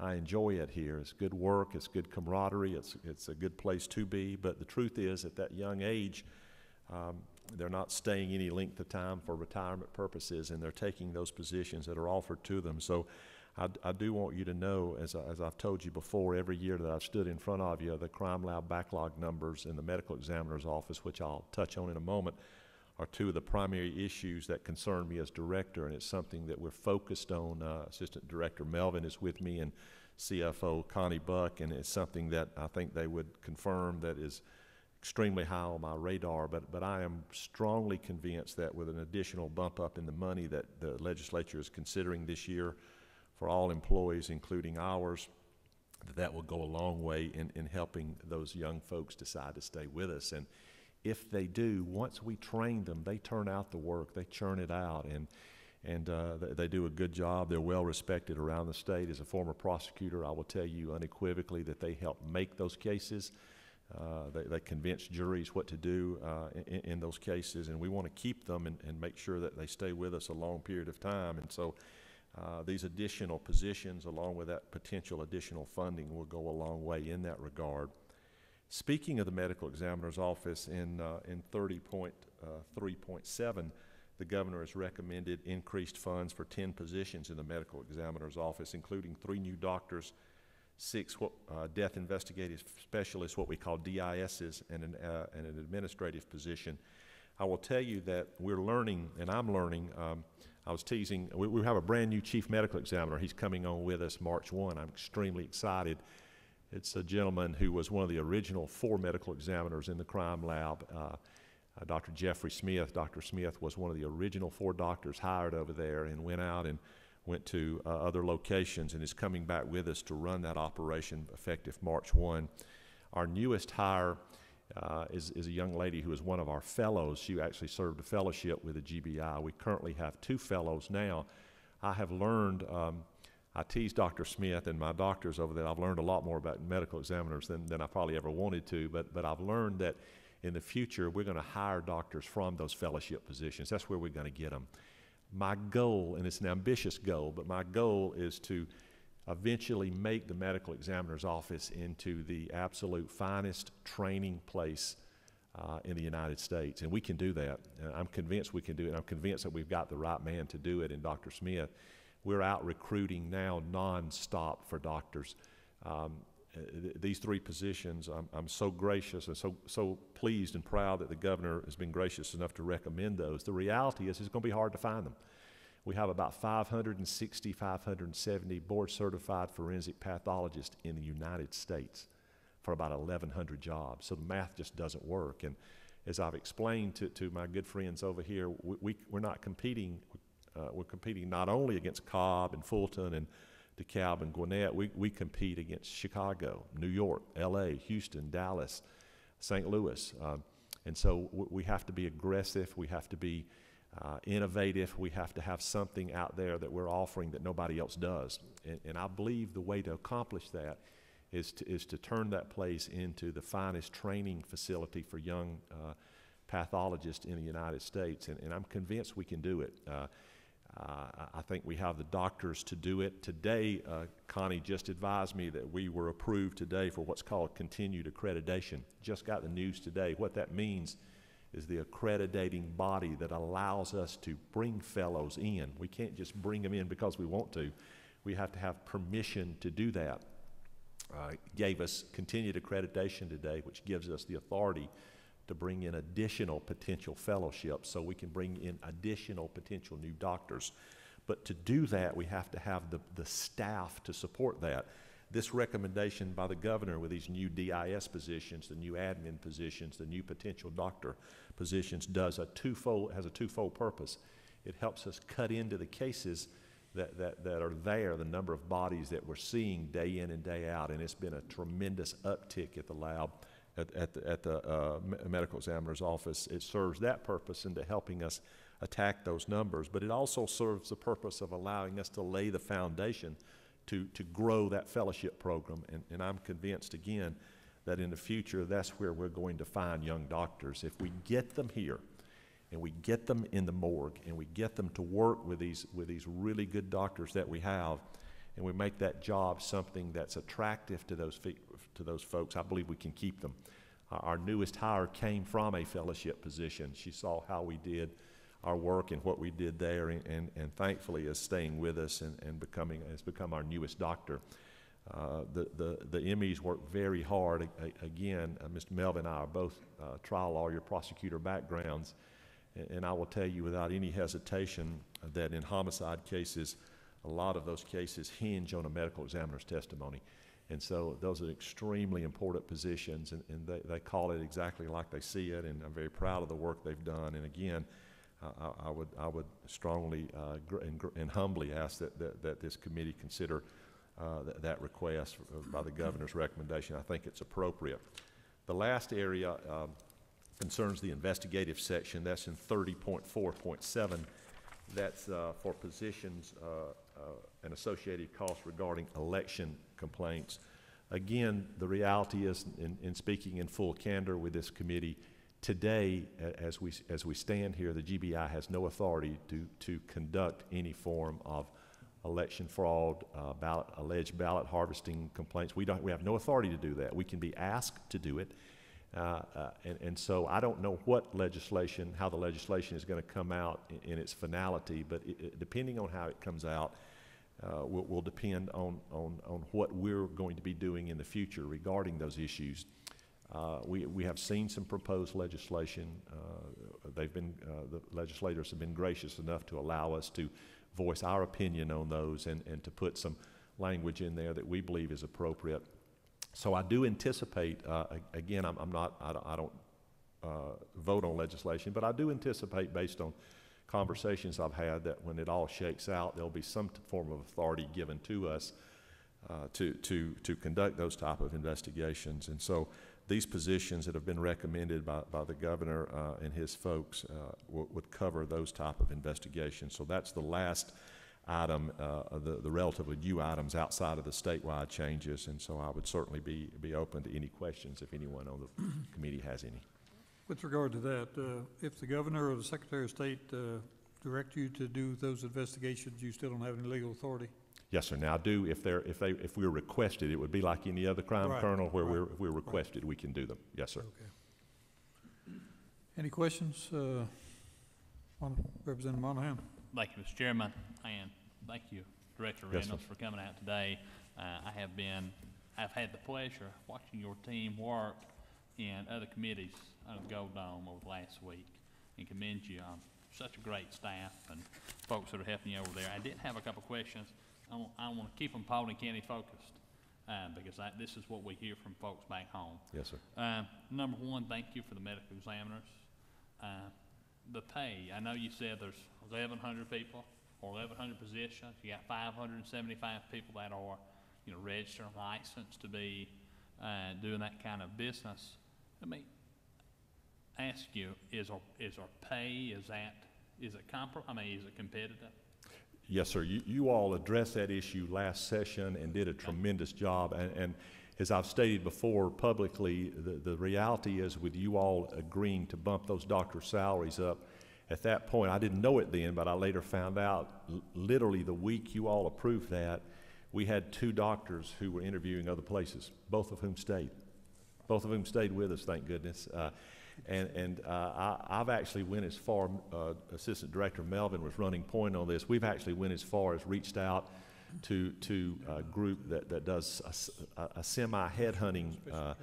I enjoy it here. It's good work, it's good camaraderie, it's, it's a good place to be. But the truth is, at that young age, um, they're not staying any length of time for retirement purposes, and they're taking those positions that are offered to them. So I, I do want you to know, as, I, as I've told you before, every year that I've stood in front of you, the crime lab backlog numbers in the medical examiner's office, which I'll touch on in a moment, are two of the primary issues that concern me as director, and it's something that we're focused on. Uh, Assistant Director Melvin is with me, and CFO Connie Buck, and it's something that I think they would confirm that is extremely high on my radar. But, but I am strongly convinced that with an additional bump up in the money that the legislature is considering this year for all employees, including ours, that that will go a long way in, in helping those young folks decide to stay with us. And if they do, once we train them, they turn out the work, they churn it out, and and uh, they, they do a good job. They're well respected around the state. As a former prosecutor, I will tell you unequivocally that they help make those cases. Uh, they, they convince juries what to do uh, in, in those cases, and we want to keep them and, and make sure that they stay with us a long period of time. And so, uh, these additional positions, along with that potential additional funding, will go a long way in that regard. Speaking of the medical examiner's office, in, uh, in 30.3.7, the governor has recommended increased funds for 10 positions in the medical examiner's office, including three new doctors, six what, uh, death investigative specialists, what we call DISs, and an, uh, and an administrative position. I will tell you that we're learning, and I'm learning. Um, I was teasing, we, we have a brand new chief medical examiner. He's coming on with us March 1. I'm extremely excited. It's a gentleman who was one of the original four medical examiners in the crime lab. Uh, uh, Dr. Jeffrey Smith. Dr. Smith was one of the original four doctors hired over there and went out and went to uh, other locations and is coming back with us to run that operation effective March 1. Our newest hire uh, is, is a young lady who is one of our fellows. She actually served a fellowship with the GBI. We currently have two fellows now. I have learned, um, I tease Dr. Smith and my doctors over that I've learned a lot more about medical examiners than, than I probably ever wanted to, but, but I've learned that in the future we're going to hire doctors from those fellowship positions. That's where we're going to get them. My goal, and it's an ambitious goal, but my goal is to eventually make the medical examiner's office into the absolute finest training place uh, in the United States. And we can do that. And I'm convinced we can do it. I'm convinced that we've got the right man to do it in Dr. Smith. We're out recruiting now nonstop for doctors. Um, th- these three positions, I'm, I'm so gracious and so, so pleased and proud that the governor has been gracious enough to recommend those. The reality is, it's going to be hard to find them. We have about 560, 570 board certified forensic pathologists in the United States for about 1,100 jobs. So the math just doesn't work. And as I've explained to, to my good friends over here, we, we, we're not competing, uh, we're competing not only against Cobb and Fulton and DeKalb and Gwinnett, we, we compete against Chicago, New York, LA, Houston, Dallas, St. Louis. Um, and so we have to be aggressive, we have to be uh, innovative, we have to have something out there that we're offering that nobody else does. And, and I believe the way to accomplish that is to, is to turn that place into the finest training facility for young uh, pathologists in the United States. And, and I'm convinced we can do it. Uh, uh, I think we have the doctors to do it. Today, uh, Connie just advised me that we were approved today for what's called continued accreditation. Just got the news today. What that means is the accrediting body that allows us to bring fellows in. We can't just bring them in because we want to. We have to have permission to do that. Uh, gave us continued accreditation today, which gives us the authority to bring in additional potential fellowships so we can bring in additional potential new doctors. But to do that, we have to have the, the staff to support that. This recommendation by the governor with these new DIS positions, the new admin positions, the new potential doctor positions does a twofold, has a twofold purpose. It helps us cut into the cases that, that, that are there, the number of bodies that we're seeing day in and day out, and it's been a tremendous uptick at the lab at, at the, at the uh, medical examiner's office. It serves that purpose into helping us attack those numbers, but it also serves the purpose of allowing us to lay the foundation to, to grow that fellowship program. And, and I'm convinced, again, that in the future, that's where we're going to find young doctors. If we get them here, and we get them in the morgue, and we get them to work with these, with these really good doctors that we have, and we make that job something that's attractive to those, to those folks, I believe we can keep them. Our- newest hire came from a fellowship position. She saw how we did our work and what we did there, and, and, and thankfully is staying with us and, and becoming, has become our newest doctor. Uh, the, the, the MEs work very hard. Again, uh, Mr. Melvin and I are both uh, trial lawyer, prosecutor backgrounds, and, and I will tell you without any hesitation that in homicide cases, a lot of those cases hinge on a medical examiner's testimony. And so those are extremely important positions, and, and they, they call it exactly like they see it, and I'm very proud of the work they've done. And again, I- I, would, I would strongly uh, and, and humbly ask that, that, that this committee consider uh, that, that request by the governor's recommendation. I think it's appropriate. The last area um, concerns the investigative section. That's in 30.4.7. That's uh, for positions uh, uh, and associated costs regarding election complaints. Again, the reality is, in, in speaking in full candor with this committee, today, as we, as we stand here, the GBI has no authority to, to conduct any form of election fraud, uh, ballot, alleged ballot harvesting complaints. We don't, we have no authority to do that. We can be asked to do it. Uh, uh, and, and so I don't know what legislation, how the legislation is going to come out in, in its finality, but it, depending on how it comes out, uh, will, will depend on, on, on what we're going to be doing in the future regarding those issues. Uh, We, we have seen some proposed legislation. Uh, They've been, uh, the legislators have been gracious enough to allow us to voice our opinion on those and, and to put some language in there that we believe is appropriate. So I do anticipate, uh, again, I'm, I'm not, I don't, I don't uh, vote on legislation, but I do anticipate, based on conversations I've had, that when it all shakes out, there'll be some form of authority given to us uh, to, to, to conduct those type of investigations. And so these positions that have been recommended by, by the governor uh, and his folks uh, would, would cover those type of investigations. So that's the last item, uh, the, the relatively new items outside of the statewide changes. And so I would certainly be, be open to any questions if anyone on the committee has any. With regard to that, uh, if the governor or the secretary of state uh, direct you to do those investigations, you still don't have any legal authority? Yes, sir. Now, I do, if they're, if they, if we're requested, it would be like any other crime Right, kernel where right, we're, if we're requested, we can do them. Yes, sir. Okay. Any questions? uh, on Representative Momtahan? Thank you, Mr. Chairman, and thank you, Director Yes, sir. Reynolds, for coming out today. Uh, I have been, I've had the pleasure of watching your team work in other committees under the Gold Dome over the last week, and commend you on such a great staff and folks that are helping you over there. I did have a couple questions. I want, I want to keep them Paulding County focused, uh, because I, this is what we hear from folks back home. Yes, sir. Uh, number one, thank you for the medical examiners. Uh, the pay, I know you said there's eleven hundred people or eleven hundred positions. You got five hundred and seventy-five people that are, you know, registered and licensed to be, uh, doing that kind of business. Let me ask you, is our, is our pay, is that, is it compar, I mean, is it competitive? Yes, sir. You, you all addressed that issue last session and did a tremendous job. And, and as I've stated before publicly, the, the reality is with you all agreeing to bump those doctor salaries up, at that point, I didn't know it then, but I later found out, literally the week you all approved that, we had two doctors who were interviewing other places, both of whom stayed. Both of whom stayed with us, thank goodness. Uh, and and uh, I, I've actually went as far, uh, Assistant Director Melvin was running point on this, we've actually went as far as reached out to, to a group that, that does a semi-headhunting uh,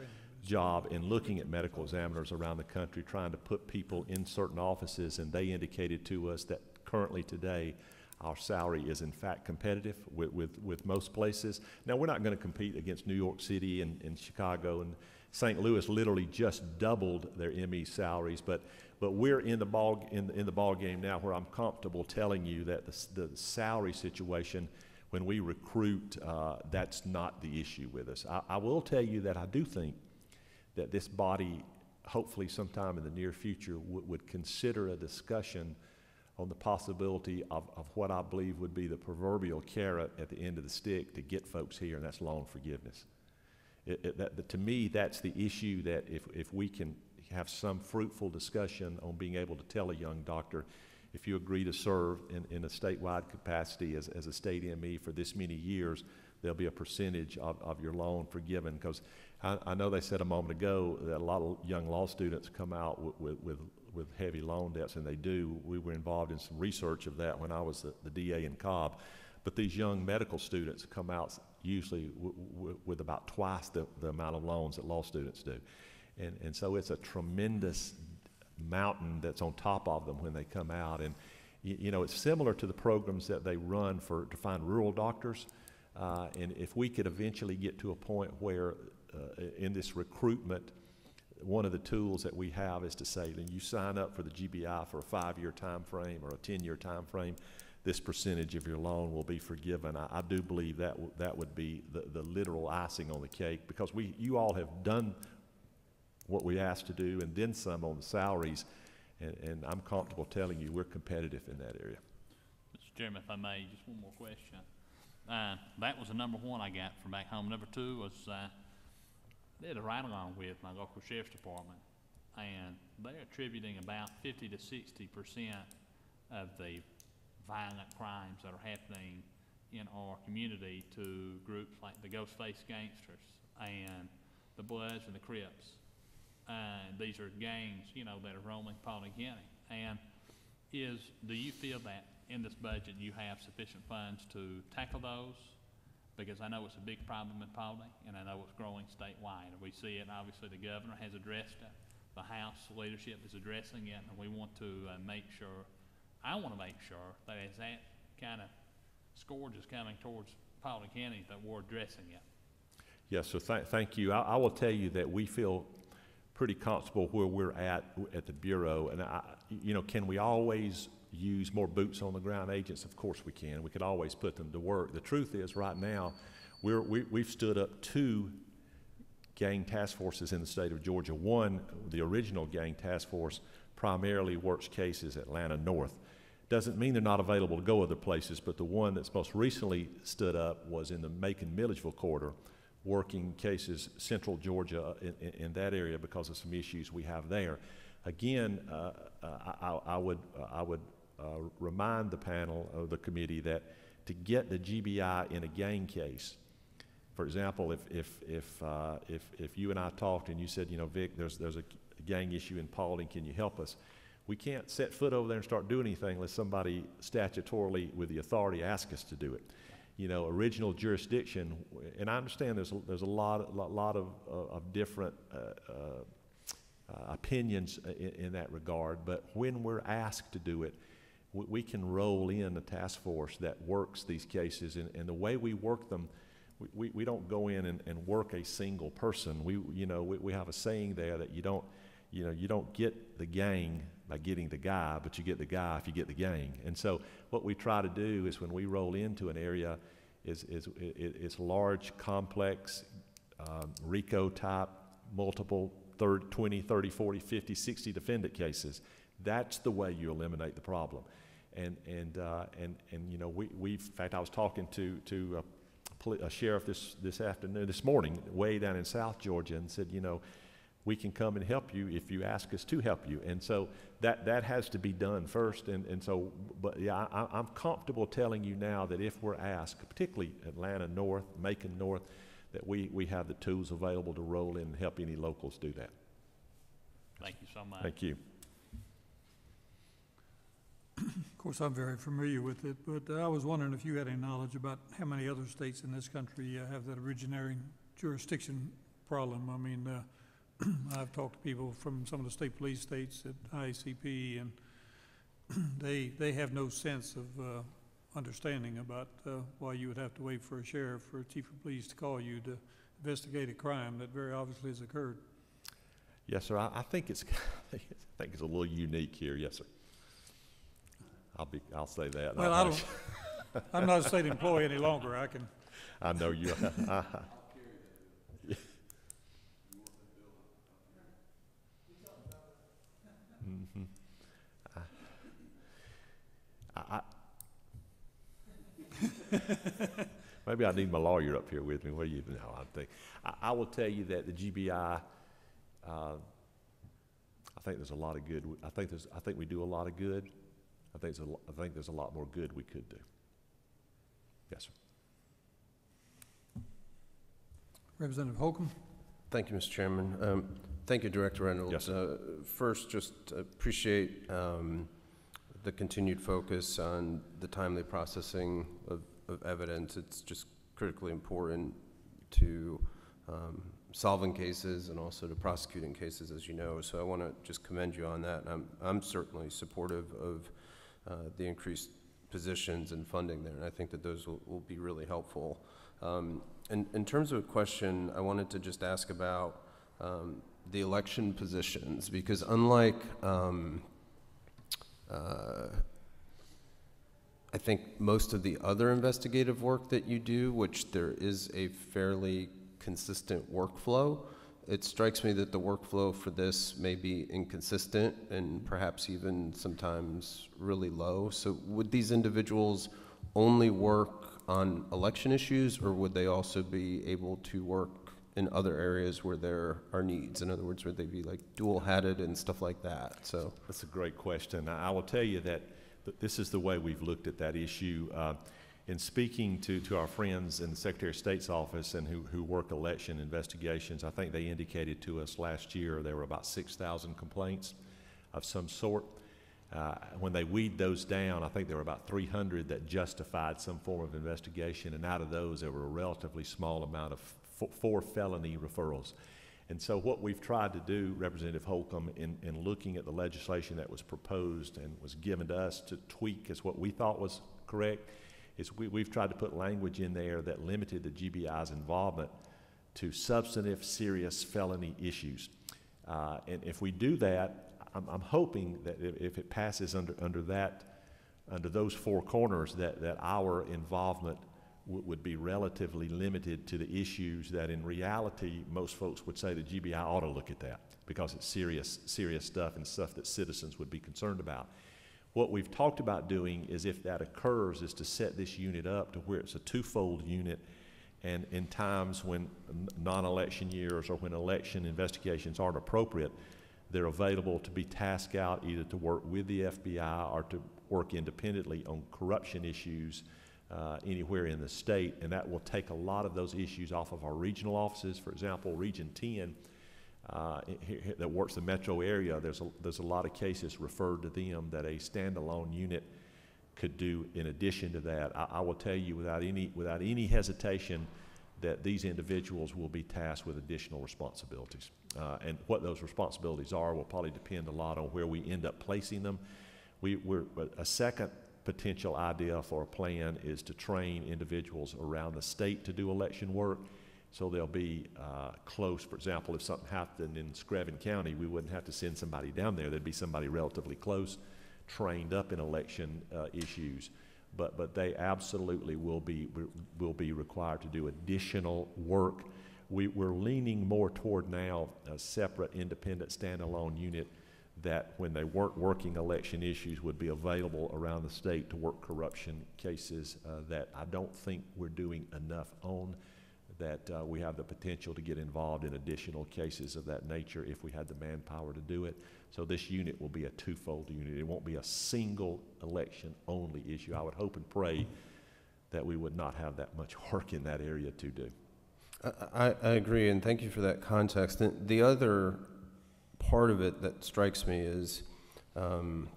job in looking at medical examiners around the country, trying to put people in certain offices, and they indicated to us that currently today, our salary is in fact competitive with, with, with most places. Now, we're not going to compete against New York City and, and Chicago and St. Louis literally just doubled their ME salaries, but, but we're in the ball, in, in the ball game now where I'm comfortable telling you that the, the salary situation, when we recruit, uh, that's not the issue with us. I, I will tell you that I do think that this body, hopefully sometime in the near future, would, consider a discussion on the possibility of, of what I believe would be the proverbial carrot at the end of the stick to get folks here, and that's loan forgiveness. It, it, that, to me, that's the issue that if, if we can have some fruitful discussion on being able to tell a young doctor, if you agree to serve in, in a statewide capacity as, as a state ME for this many years, there'll be a percentage of, of your loan forgiven. Because I, I know they said a moment ago that a lot of young law students come out with, with, with, with heavy loan debts, and they do. We were involved in some research of that when I was the, the DA in Cobb. But these young medical students come out usually w- w- with about twice the, the amount of loans that law students do. And, and so it's a tremendous mountain that's on top of them when they come out. And, you, you know, it's similar to the programs that they run for, to find rural doctors. Uh, and if we could eventually get to a point where uh, in this recruitment, one of the tools that we have is to say, then you sign up for the GBI for a five-year time frame or a 10-year time frame, this percentage of your loan will be forgiven. I, I do believe that, w- that would be the, the literal icing on the cake because we, you all have done what we asked to do and then some on the salaries. And, and I'm comfortable telling you, we're competitive in that area. Mr. Chairman, if I may, just one more question. Uh, that was the number one I got from back home. Number two was, uh, they had a ride-along with my local sheriff's department, and they're attributing about fifty to sixty percent of the violent crimes that are happening in our community to groups like the Ghostface Gangsters and the Bloods and the Crips. These are gangs, you know, that are roaming Paulding County. And is, do you feel that in this budget you have sufficient funds to tackle those? because I know it's a big problem in Paulding, and I know it's growing statewide. We see it, obviously, the governor has addressed it, the House leadership is addressing it, and we want to uh, make sure, I want to make sure that as that kind of scourge is coming towards Paulding County, that we're addressing it. Yes, so thank, thank you. I, I will tell you that we feel pretty comfortable where we're at, at the Bureau. And I, you know, can we always use more boots on the ground agents? Of course we can. We could always put them to work. The truth is, right now, we're, we, we've stood up two gang task forces in the state of Georgia. One, the original gang task force, primarily works cases Atlanta North. Doesn't mean they're not available to go other places, but the one that's most recently stood up was in the Macon-Milledgeville corridor, working cases central Georgia in, in, in that area because of some issues we have there. Again, uh, uh, I, I- would, I would uh, remind the panel of the committee that to get the GBI in a gang case, for example, if, if, if, uh, if, if you and I talked and you said, you know, Vic, there's, there's a gang issue in Paulding, can you help us? We can't set foot over there and start doing anything unless somebody statutorily with the authority asks us to do it. You know, original jurisdiction, and I understand there's, a- there's a lot, lot, lot of, uh, of different, uh, uh, uh, opinions in, in that regard, but when we're asked to do it, we, we can roll in a task force that works these cases, and, and the way we work them, we, we, we don't go in and, and work a single person. We, you know, we, we have a saying there that you don't, you know, you don't get the gang by getting the guy, but you get the guy if you get the gang. And so what we try to do is when we roll into an area, is, is, i- i- it's large, complex, um, RICO type, multiple third, 20, 30, 40, 50, 60 defendant cases. That's the way you eliminate the problem. And, and, uh, and, and you know, we, we've, in fact, I was talking to, to a, a sheriff this, this afternoon, this morning, way down in South Georgia, and said, you know, we can come and help you if you ask us to help you. And so that, that has to be done first. And, and so, but yeah, I, I'm comfortable telling you now that if we're asked, particularly Atlanta North, Macon North, that we, we have the tools available to roll in and help any locals do that. Thank you so much. Thank you. Of course, I'm very familiar with it, but uh, I was wondering if you had any knowledge about how many other states in this country uh, have that originating jurisdiction problem. I mean, uh, I've talked to people from some of the state police states at IACP, and they, they have no sense of uh, understanding about uh, why you would have to wait for a sheriff or a chief of police to call you to investigate a crime that very obviously has occurred. Yes, sir. I, I think it's, I think it's a little unique here. Yes, sir. I'll be, I'll say that. Well, I don't, I'm not a state employee any longer. I can, I know you. Mhm. I- I- Maybe I need my lawyer up here with me. What do you know? I think I, I will tell you that the GBI. Uh, I think there's a lot of good. I think there's. I think we do a lot of good. I think there's a, I think there's a lot more good we could do. Yes, sir. Representative Holcomb? Thank you, Mr. Chairman. Um, Thank you, Director Reynolds. Yes. Uh, First, just appreciate um, the continued focus on the timely processing of of evidence. It's just critically important to um, solving cases and also to prosecuting cases, as you know. So I want to just commend you on that. I'm I'm certainly supportive of uh, the increased positions and funding there, and I think that those will will be really helpful. Um, In in terms of a question, I wanted to just ask about um, the election positions, because unlike, um, uh, I think most of the other investigative work that you do, which there is a fairly consistent workflow, it strikes me that the workflow for this may be inconsistent and perhaps even sometimes really low. So would these individuals only work on election issues, or would they also be able to work in other areas where there are needs? In other words, would they be like dual-hatted and stuff like that? So, That's a great question. I will tell you that this is the way we've looked at that issue. Uh, In speaking to, to our friends in the Secretary of State's office and who, who work election investigations, I think they indicated to us last year there were about 6,000 complaints of some sort. Uh, When they weed those down, I think there were about 300 that justified some form of investigation, and out of those, there were a relatively small amount of four felony referrals. And so what we've tried to do, Representative Holcomb, in, in looking at the legislation that was proposed and was given to us to tweak as what we thought was correct, is we, we've tried to put language in there that limited the GBI's involvement to substantive, serious felony issues. Uh, and if we do that, I'm, I'm hoping that if, if it passes under, under that, under those four corners, that, that our involvement would be relatively limited to the issues that in reality, most folks would say the GBI ought to look at that because it's serious, serious stuff and stuff that citizens would be concerned about. What we've talked about doing is if that occurs, is to set this unit up to where it's a twofold unit and in times when non-election years or when election investigations aren't appropriate, they're available to be tasked out either to work with the FBI or to work independently on corruption issues uh, anywhere in the state. And that will take a lot of those issues off of our regional offices. For example, Region 10 uh, that works the metro area, there's a, there's a lot of cases referred to them that a standalone unit could do in addition to that. I, I will tell you without any, without any hesitation that these individuals will be tasked with additional responsibilities. Uh, and what those responsibilities are will probably depend a lot on where we end up placing them. We, we're, a second potential idea for a plan is to train individuals around the state to do election work. So they'll be uh, close. For example, if something happened in Screven County, we wouldn't have to send somebody down there. There'd be somebody relatively close, trained up in election uh, issues. But, but they absolutely will be, will be required to do additional work. We, we're leaning more toward now a separate, independent, standalone unit that when they weren't working election issues would be available around the state to work corruption cases uh, that I don't think we're doing enough on, that uh, we have the potential to get involved in additional cases of that nature if we had the manpower to do it. So this unit will be a twofold unit. It won't be a single election-only issue. I would hope and pray that we would not have that much work in that area to do. I, I- agree, and thank you for that context. The other part of it that strikes me is um,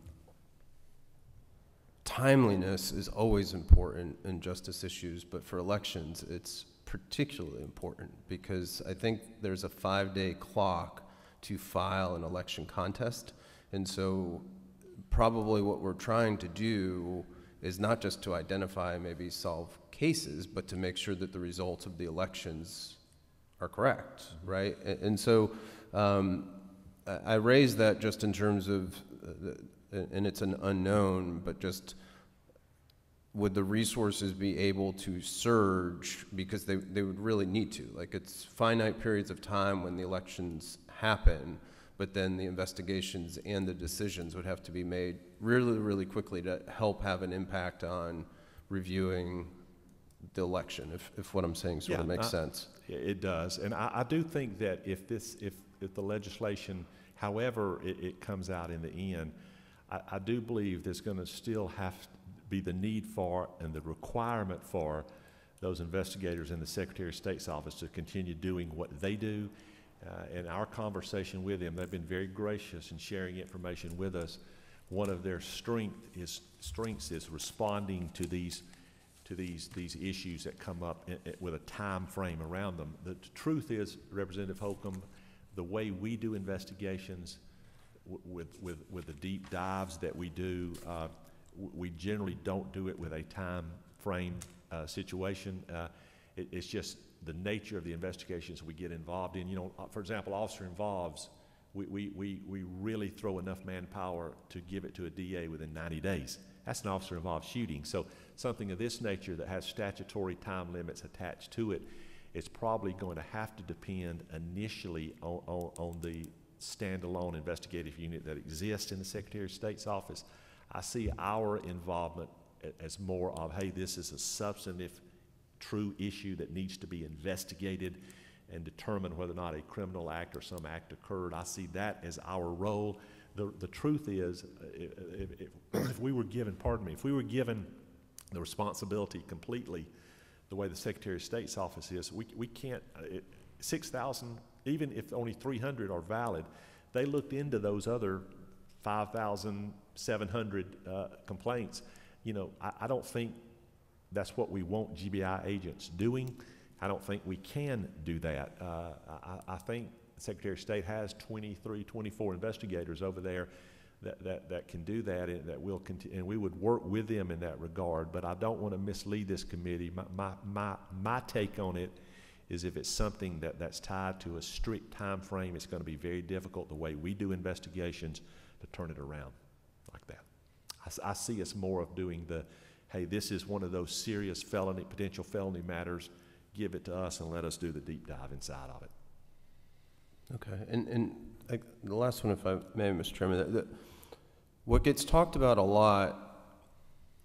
timeliness is always important in justice issues, but for elections, it's particularly important because I think there's a five-day clock to file an election contest. And so probably what we're trying to do is not just to identify, maybe solve cases, but to make sure that the results of the elections are correct, right? And, and so um, I, raise that just in terms of, uh, and it's an unknown, but just would the resources be able to surge because they, they would really need to? Like it's finite periods of time when the elections happen but then the investigations and the decisions would have to be made really really quickly to help have an impact on reviewing the election if, if what i'm saying sort of makes I- sense. It, it does, and I, I do think that if this, if, if the legislation, however it, it comes out in the end, I, I do believe there's gonna still have to be the need for and the requirement for those investigators in the Secretary of State's office to continue doing what they do. Uh, in our conversation with them, they've been very gracious in sharing information with us. One of their strength is, strengths is responding to these to these, these issues that come up i- i- with a time frame around them. The truth is, Representative Holcomb, the way we do investigations with, with, with the deep dives that we do, uh, we generally don't do it with a time frame uh, situation. Uh, it, it's just the nature of the investigations we get involved in. You know, uh, for example, officer involves, we, we, we, we really throw enough manpower to give it to a DA within 90 days. That's an officer involved shooting. So something of this nature that has statutory time limits attached to it, it's probably going to have to depend initially on, on, on the standalone investigative unit that exists in the Secretary of State's office. I see our involvement as more of, hey, this is a substantive, true issue that needs to be investigated and determine whether or not a criminal act or some act occurred. I see that as our role. The, the truth is, if, if, if we were given, pardon me, if we were given the responsibility completely the way the Secretary of State's office is, we, we can't, uh, it, 6,000, even if only 300 are valid, they looked into those other 5,700 uh, complaints. You know, I, I don't think that's what we want GBI agents doing. I don't think we can do that. Uh, I, I think Secretary of State has 23, 24 investigators over there that, that, that can do that and that will continue, and we would work with them in that regard. But I don't want to mislead this committee. My, my, my, my take on it is if it's something that, that's tied to a strict time frame, it's going to be very difficult the way we do investigations to turn it around like that. I see us more of doing the, hey, this is one of those serious felony, potential felony matters, give it to us and let us do the deep dive inside of it. Okay, and, and like, the last one, if I may, Mr. Chairman, that, that, what gets talked about a lot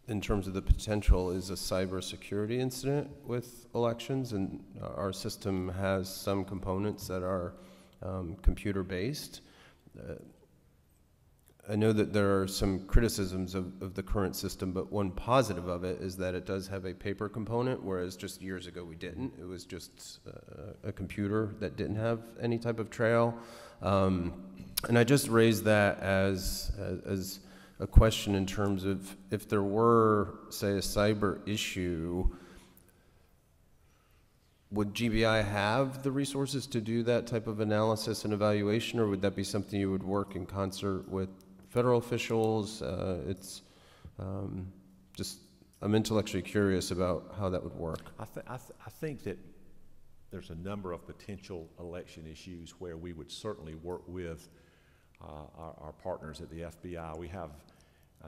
in terms of the potential is a cybersecurity incident with elections, and our system has some components that are um, computer-based. Uh, I know that there are some criticisms of, of the current system, but one positive of it is that it does have a paper component, whereas just years ago we didn't. It was just uh, a computer that didn't have any type of trail. Um, and I just raised that as, as, a question in terms of if there were, say, a cyber issue, would GBI have the resources to do that type of analysis and evaluation, or would that be something you would work in concert with federal officials? Uh, it's um, just, I'm intellectually curious about how that would work. I, th- I, th- I think that there's a number of potential election issues where we would certainly work with our, our partners at the FBI. We have, uh,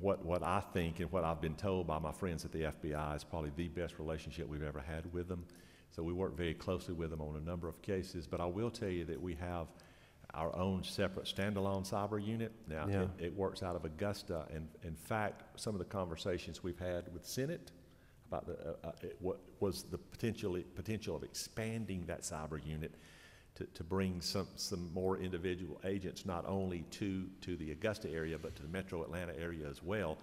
what, what I think and what I've been told by my friends at the FBI is probably the best relationship we've ever had with them. So we work very closely with them on a number of cases. But I will tell you that we have our own separate standalone cyber unit. Now, Yeah. it, it works out of Augusta. And in fact, some of the conversations we've had with Senate about the, uh, uh, it- what was the potentially, potential of expanding that cyber unit to, to bring some, some more individual agents, not only to, to the Augusta area, but to the metro Atlanta area as well,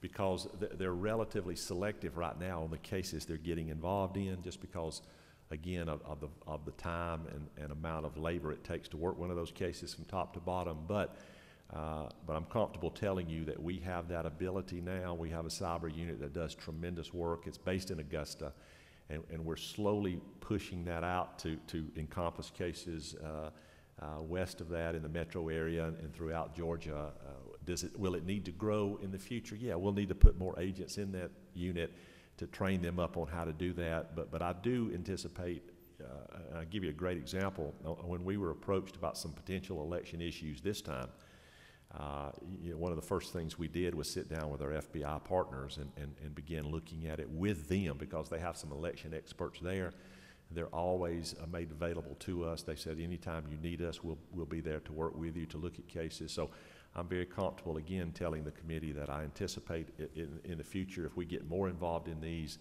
because th- they're relatively selective right now on the cases they're getting involved in, just because, again, of, of the, of the time and, and amount of labor it takes to work one of those cases from top to bottom. But uh, But I'm comfortable telling you that we have that ability now. We have a cyber unit that does tremendous work. It's based in Augusta, and, and we're slowly pushing that out to, to encompass cases uh, uh, west of that in the metro area and, throughout Georgia. Uh, Does it, will it need to grow in the future? Yeah, we'll need to put more agents in that unit to train them up on how to do that. But, but I do anticipate, uh, I'll give you a great example. When we were approached about some potential election issues this time, uh, you know, one of the first things we did was sit down with our FBI partners and, and, and begin looking at it with them because they have some election experts there. They're always uh, made available to us. They said, anytime you need us, we'll, we'll be there to work with you to look at cases. So I'm very comfortable, again, telling the committee that I anticipate in, in the future, if we get more involved in these,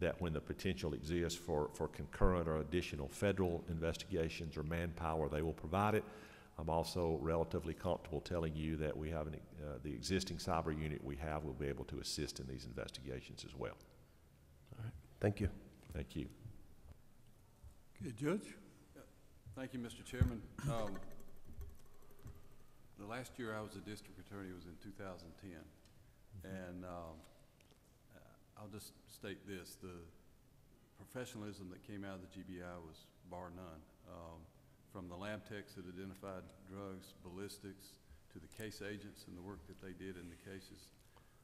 that when the potential exists for, for concurrent or additional federal investigations or manpower, they will provide it. I'm also relatively comfortable telling you that we have an, uh, the existing cyber unit we have will be able to assist in these investigations as well. All right. Thank you. Thank you. Okay, Judge? Thank you, Mr. Chairman. Um, The last year I was a district attorney was in 2010. And um, uh, I'll just state this, the professionalism that came out of the GBI was bar none. Um, From the lab techs that identified drugs, ballistics, to the case agents and the work that they did in the cases,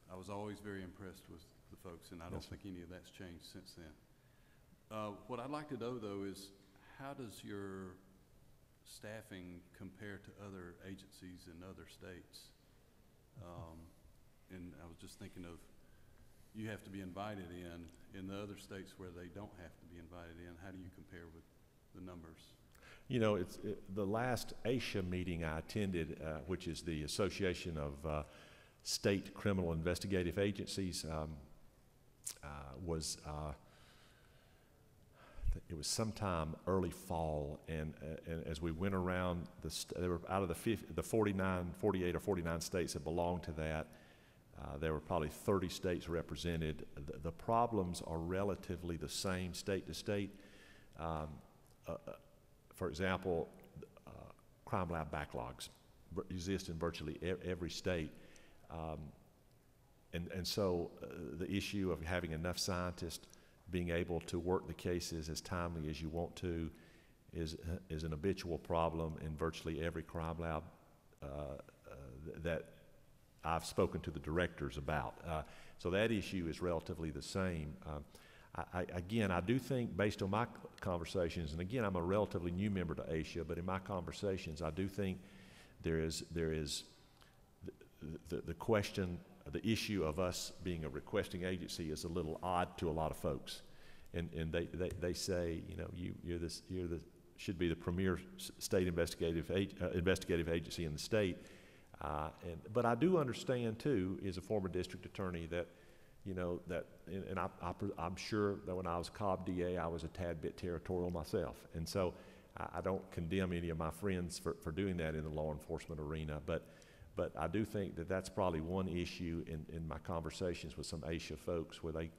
I was always very impressed with the folks, and I don't Yes, think any of that's changed since then. Uh, What I'd like to know, though, is how does your staffing compare to other agencies in other states? Um, And I was just thinking of, you have to be invited in, in the other states where they don't have to be invited in, how do you compare with the numbers? You know, it's, it, the last ASHA meeting I attended, uh, which is the Association of uh, State Criminal Investigative Agencies, um, uh, was, uh, it was sometime early fall, and, uh, and as we went around, the there were out of the, 50, the 49, 48 or 49 states that belonged to that, uh, there were probably 30 states represented. The, the problems are relatively the same state to state. Um, uh, for example, uh, crime lab backlogs. exist in virtually every state. Um, and, and so uh, the issue of having enough scientists being able to work the cases as timely as you want to is, uh, is an habitual problem in virtually every crime lab uh, uh, that I've spoken to the directors about. Uh, so that issue is relatively the same. I, again, I do think, based on my conversations, and again, I'm a relatively new member to ASHA, but in my conversations, I do think there is there is the, the, the question, the issue of us being a requesting agency is a little odd to a lot of folks, and and they, they, they say, you know, you you're this you're the should be the premier state investigative uh, investigative agency in the state. Uh, and, but I do understand too, as a former district attorney, that, you know, that, and, and I, I, i'm sure that when I was Cobb DA, I was a tad bit territorial myself. And so I, I don't condemn any of my friends for, for doing that in the law enforcement arena. But, but I do think that that's probably one issue in, in my conversations with some ASHA folks where they,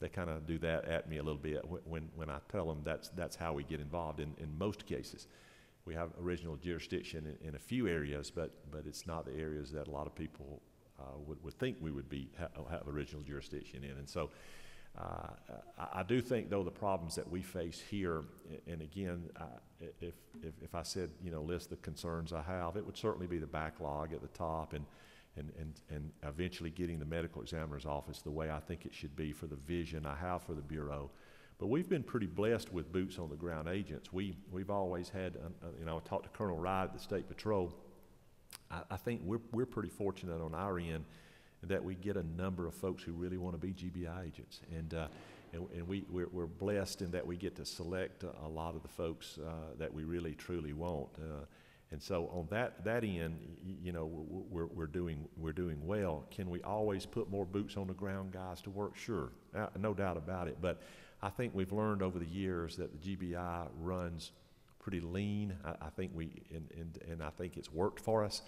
they kind of do that at me a little bit when, when, when I tell them that's, that's how we get involved in, in most cases. We have original jurisdiction in, in a few areas, but, but it's not the areas that a lot of people uh, would, would think we would be, ha- have original jurisdiction in. And so uh, I, I do think, though, the problems that we face here, and again, I, if, if, if I said, you know, list the concerns I have, it would certainly be the backlog at the top and, and, and, and eventually getting the medical examiner's office the way I think it should be for the vision I have for the Bureau. But we've been pretty blessed with boots on the ground agents. We, we've always had, uh, uh, you know, I talked to Colonel Wright at the State Patrol. I, I think we're, we're pretty fortunate on our end that we get a number of folks who really want to be GBI agents. And, uh, and, and we, we're, we're blessed in that we get to select a, lot of the folks uh, that we really truly want. Uh, and so on that, that end, you know, we're, we're, we're doing, we're doing well. Can we always put more boots on the ground guys to work? Sure, uh, no doubt about it. But I think we've learned over the years that the GBI runs pretty lean. I, I think we, and, and, and I think it's worked for us.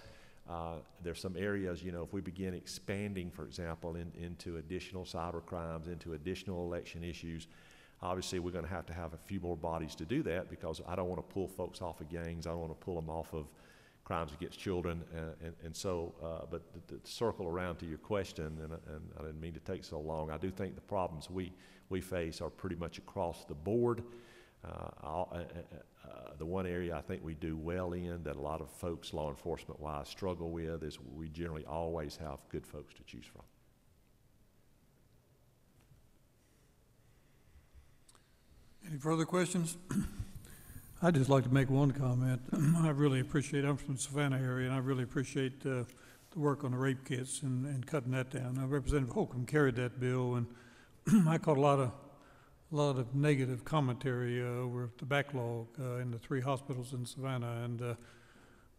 Uh, there's some areas, you know, if we begin expanding, for example, in, into additional cyber crimes, into additional election issues, obviously we're going to have to have a few more bodies to do that because I don't want to pull folks off of gangs. I don't want to pull them off of crimes against children. Uh, and, and so, uh, but to, to circle around to your question, and, and I didn't mean to take so long, I do think the problems we, we face are pretty much across the board. Uh, uh, uh, the one area I think we do well in that a lot of folks, law enforcement wise, struggle with is we generally always have good folks to choose from. Any further questions? I'd just like to make one comment. I really appreciate, I'm from the Savannah area, and I really appreciate uh, the work on the rape kits and, and cutting that down. Now, Representative Holcomb carried that bill, and I caught a lot of, a lot of negative commentary uh, over the backlog uh, in the three hospitals in Savannah, and uh,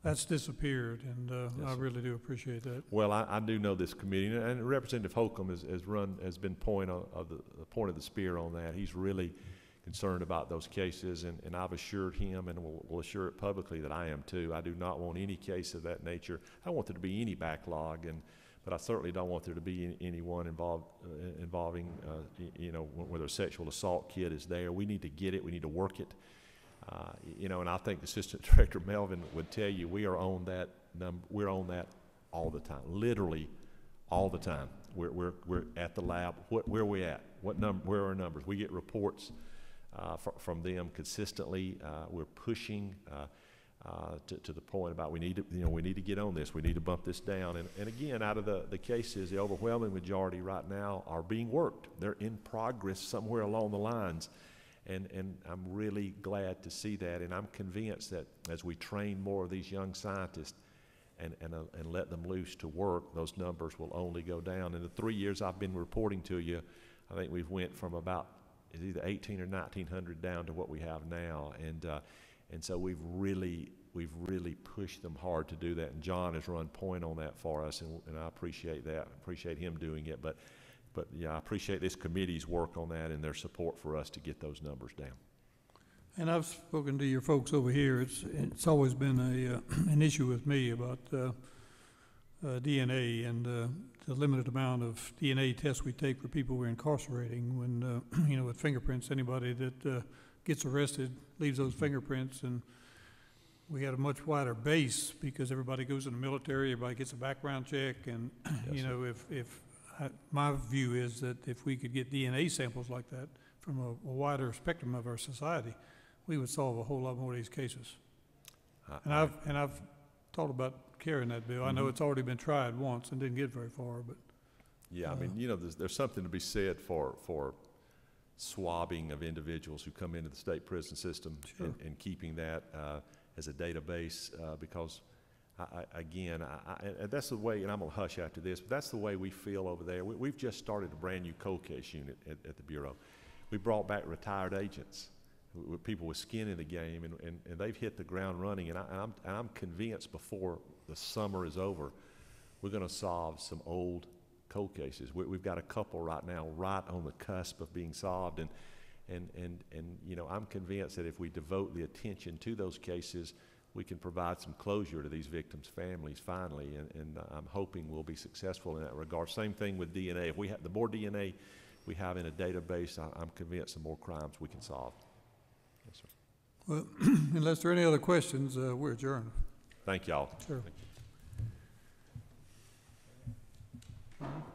that's disappeared, and uh, Yes, I really do appreciate that. Well, I, I do know this committee, and- and Representative Holcomb has, has run, has been point of, of the, the point of the spear on that. He's really concerned about those cases, and, and I've assured him, and will, will assure it publicly that I am too. I do not want any case of that nature. I don't want there to be any backlog, and, but I certainly don't want there to be any- anyone involved, uh, involving, uh, you know, whether a sexual assault kid is there. We need to get it, we need to work it. Uh, You know, and I think Assistant Director Melvin would tell you, we are on that num, we're on that all the time, literally all the time. We're, we're, we're at the lab. What, where are we at? What number, where are our numbers? We get reports, uh, fr- from them consistently. Uh, we're pushing, uh, to, to the point about we need to, you know, we need to get on this. We need to bump this down. And, and again, out of the, the cases, the overwhelming majority right now are being worked. They're in progress somewhere along the lines. And, and I'm really glad to see that. And I'm convinced that as we train more of these young scientists and, and, uh, and let them loose to work, those numbers will only go down. In the three years I've been reporting to you, I think we've went from about either 18 or 1900 down to what we have now. And, uh, and so we've really, we've really pushed them hard to do that. And John has run point on that for us, and, and I appreciate that. I appreciate him doing it. But, but yeah, I appreciate this committee's work on that and their support for us to get those numbers down. And I've spoken to your folks over here. It's, it's always been a, uh, an issue with me about uh, uh, DNA and uh, the limited amount of DNA tests we take for people we're incarcerating when, uh, you know, with fingerprints, anybody that uh, gets arrested leaves those fingerprints and we had a much wider base because everybody goes in the military, everybody gets a background check, and, you know, if, if, I- my view is that if we could get DNA samples like that from a a wider spectrum of our society, we would solve a whole lot more of these cases. I- And I- I've, and I've thought about carrying that bill. I know Mhm. it's already been tried once and didn't get very far, but Yeah, I mean, Uh, you know, there's, there's something to be said for, for swabbing of individuals who come into the state prison system Sure. and, and keeping that, uh, as a database, uh, because I, I, again, I, that's the way, and I'm gonna hush after this, but that's the way we feel over there. We, we've just started a brand-new cold case unit at, at the Bureau. We brought back retired agents, with people with skin in the game, and, and, and they've hit the ground running, and I, and I'm, and I'm convinced before the summer is over, we're gonna solve some old cold cases. We, we've got a couple right now, right on the cusp of being solved, and, and, and, and, you know, I'm convinced that if we devote the attention to those cases, we can provide some closure to these victims' families finally, and, and I'm hoping we'll be successful in that regard. Same thing with DNA. If we have, the more DNA we have in a database, I, I'm convinced the more crimes we can solve. Yes, sir. Well, unless there are any other questions, uh, we're adjourned. Thank y'all. Sure. Thank you.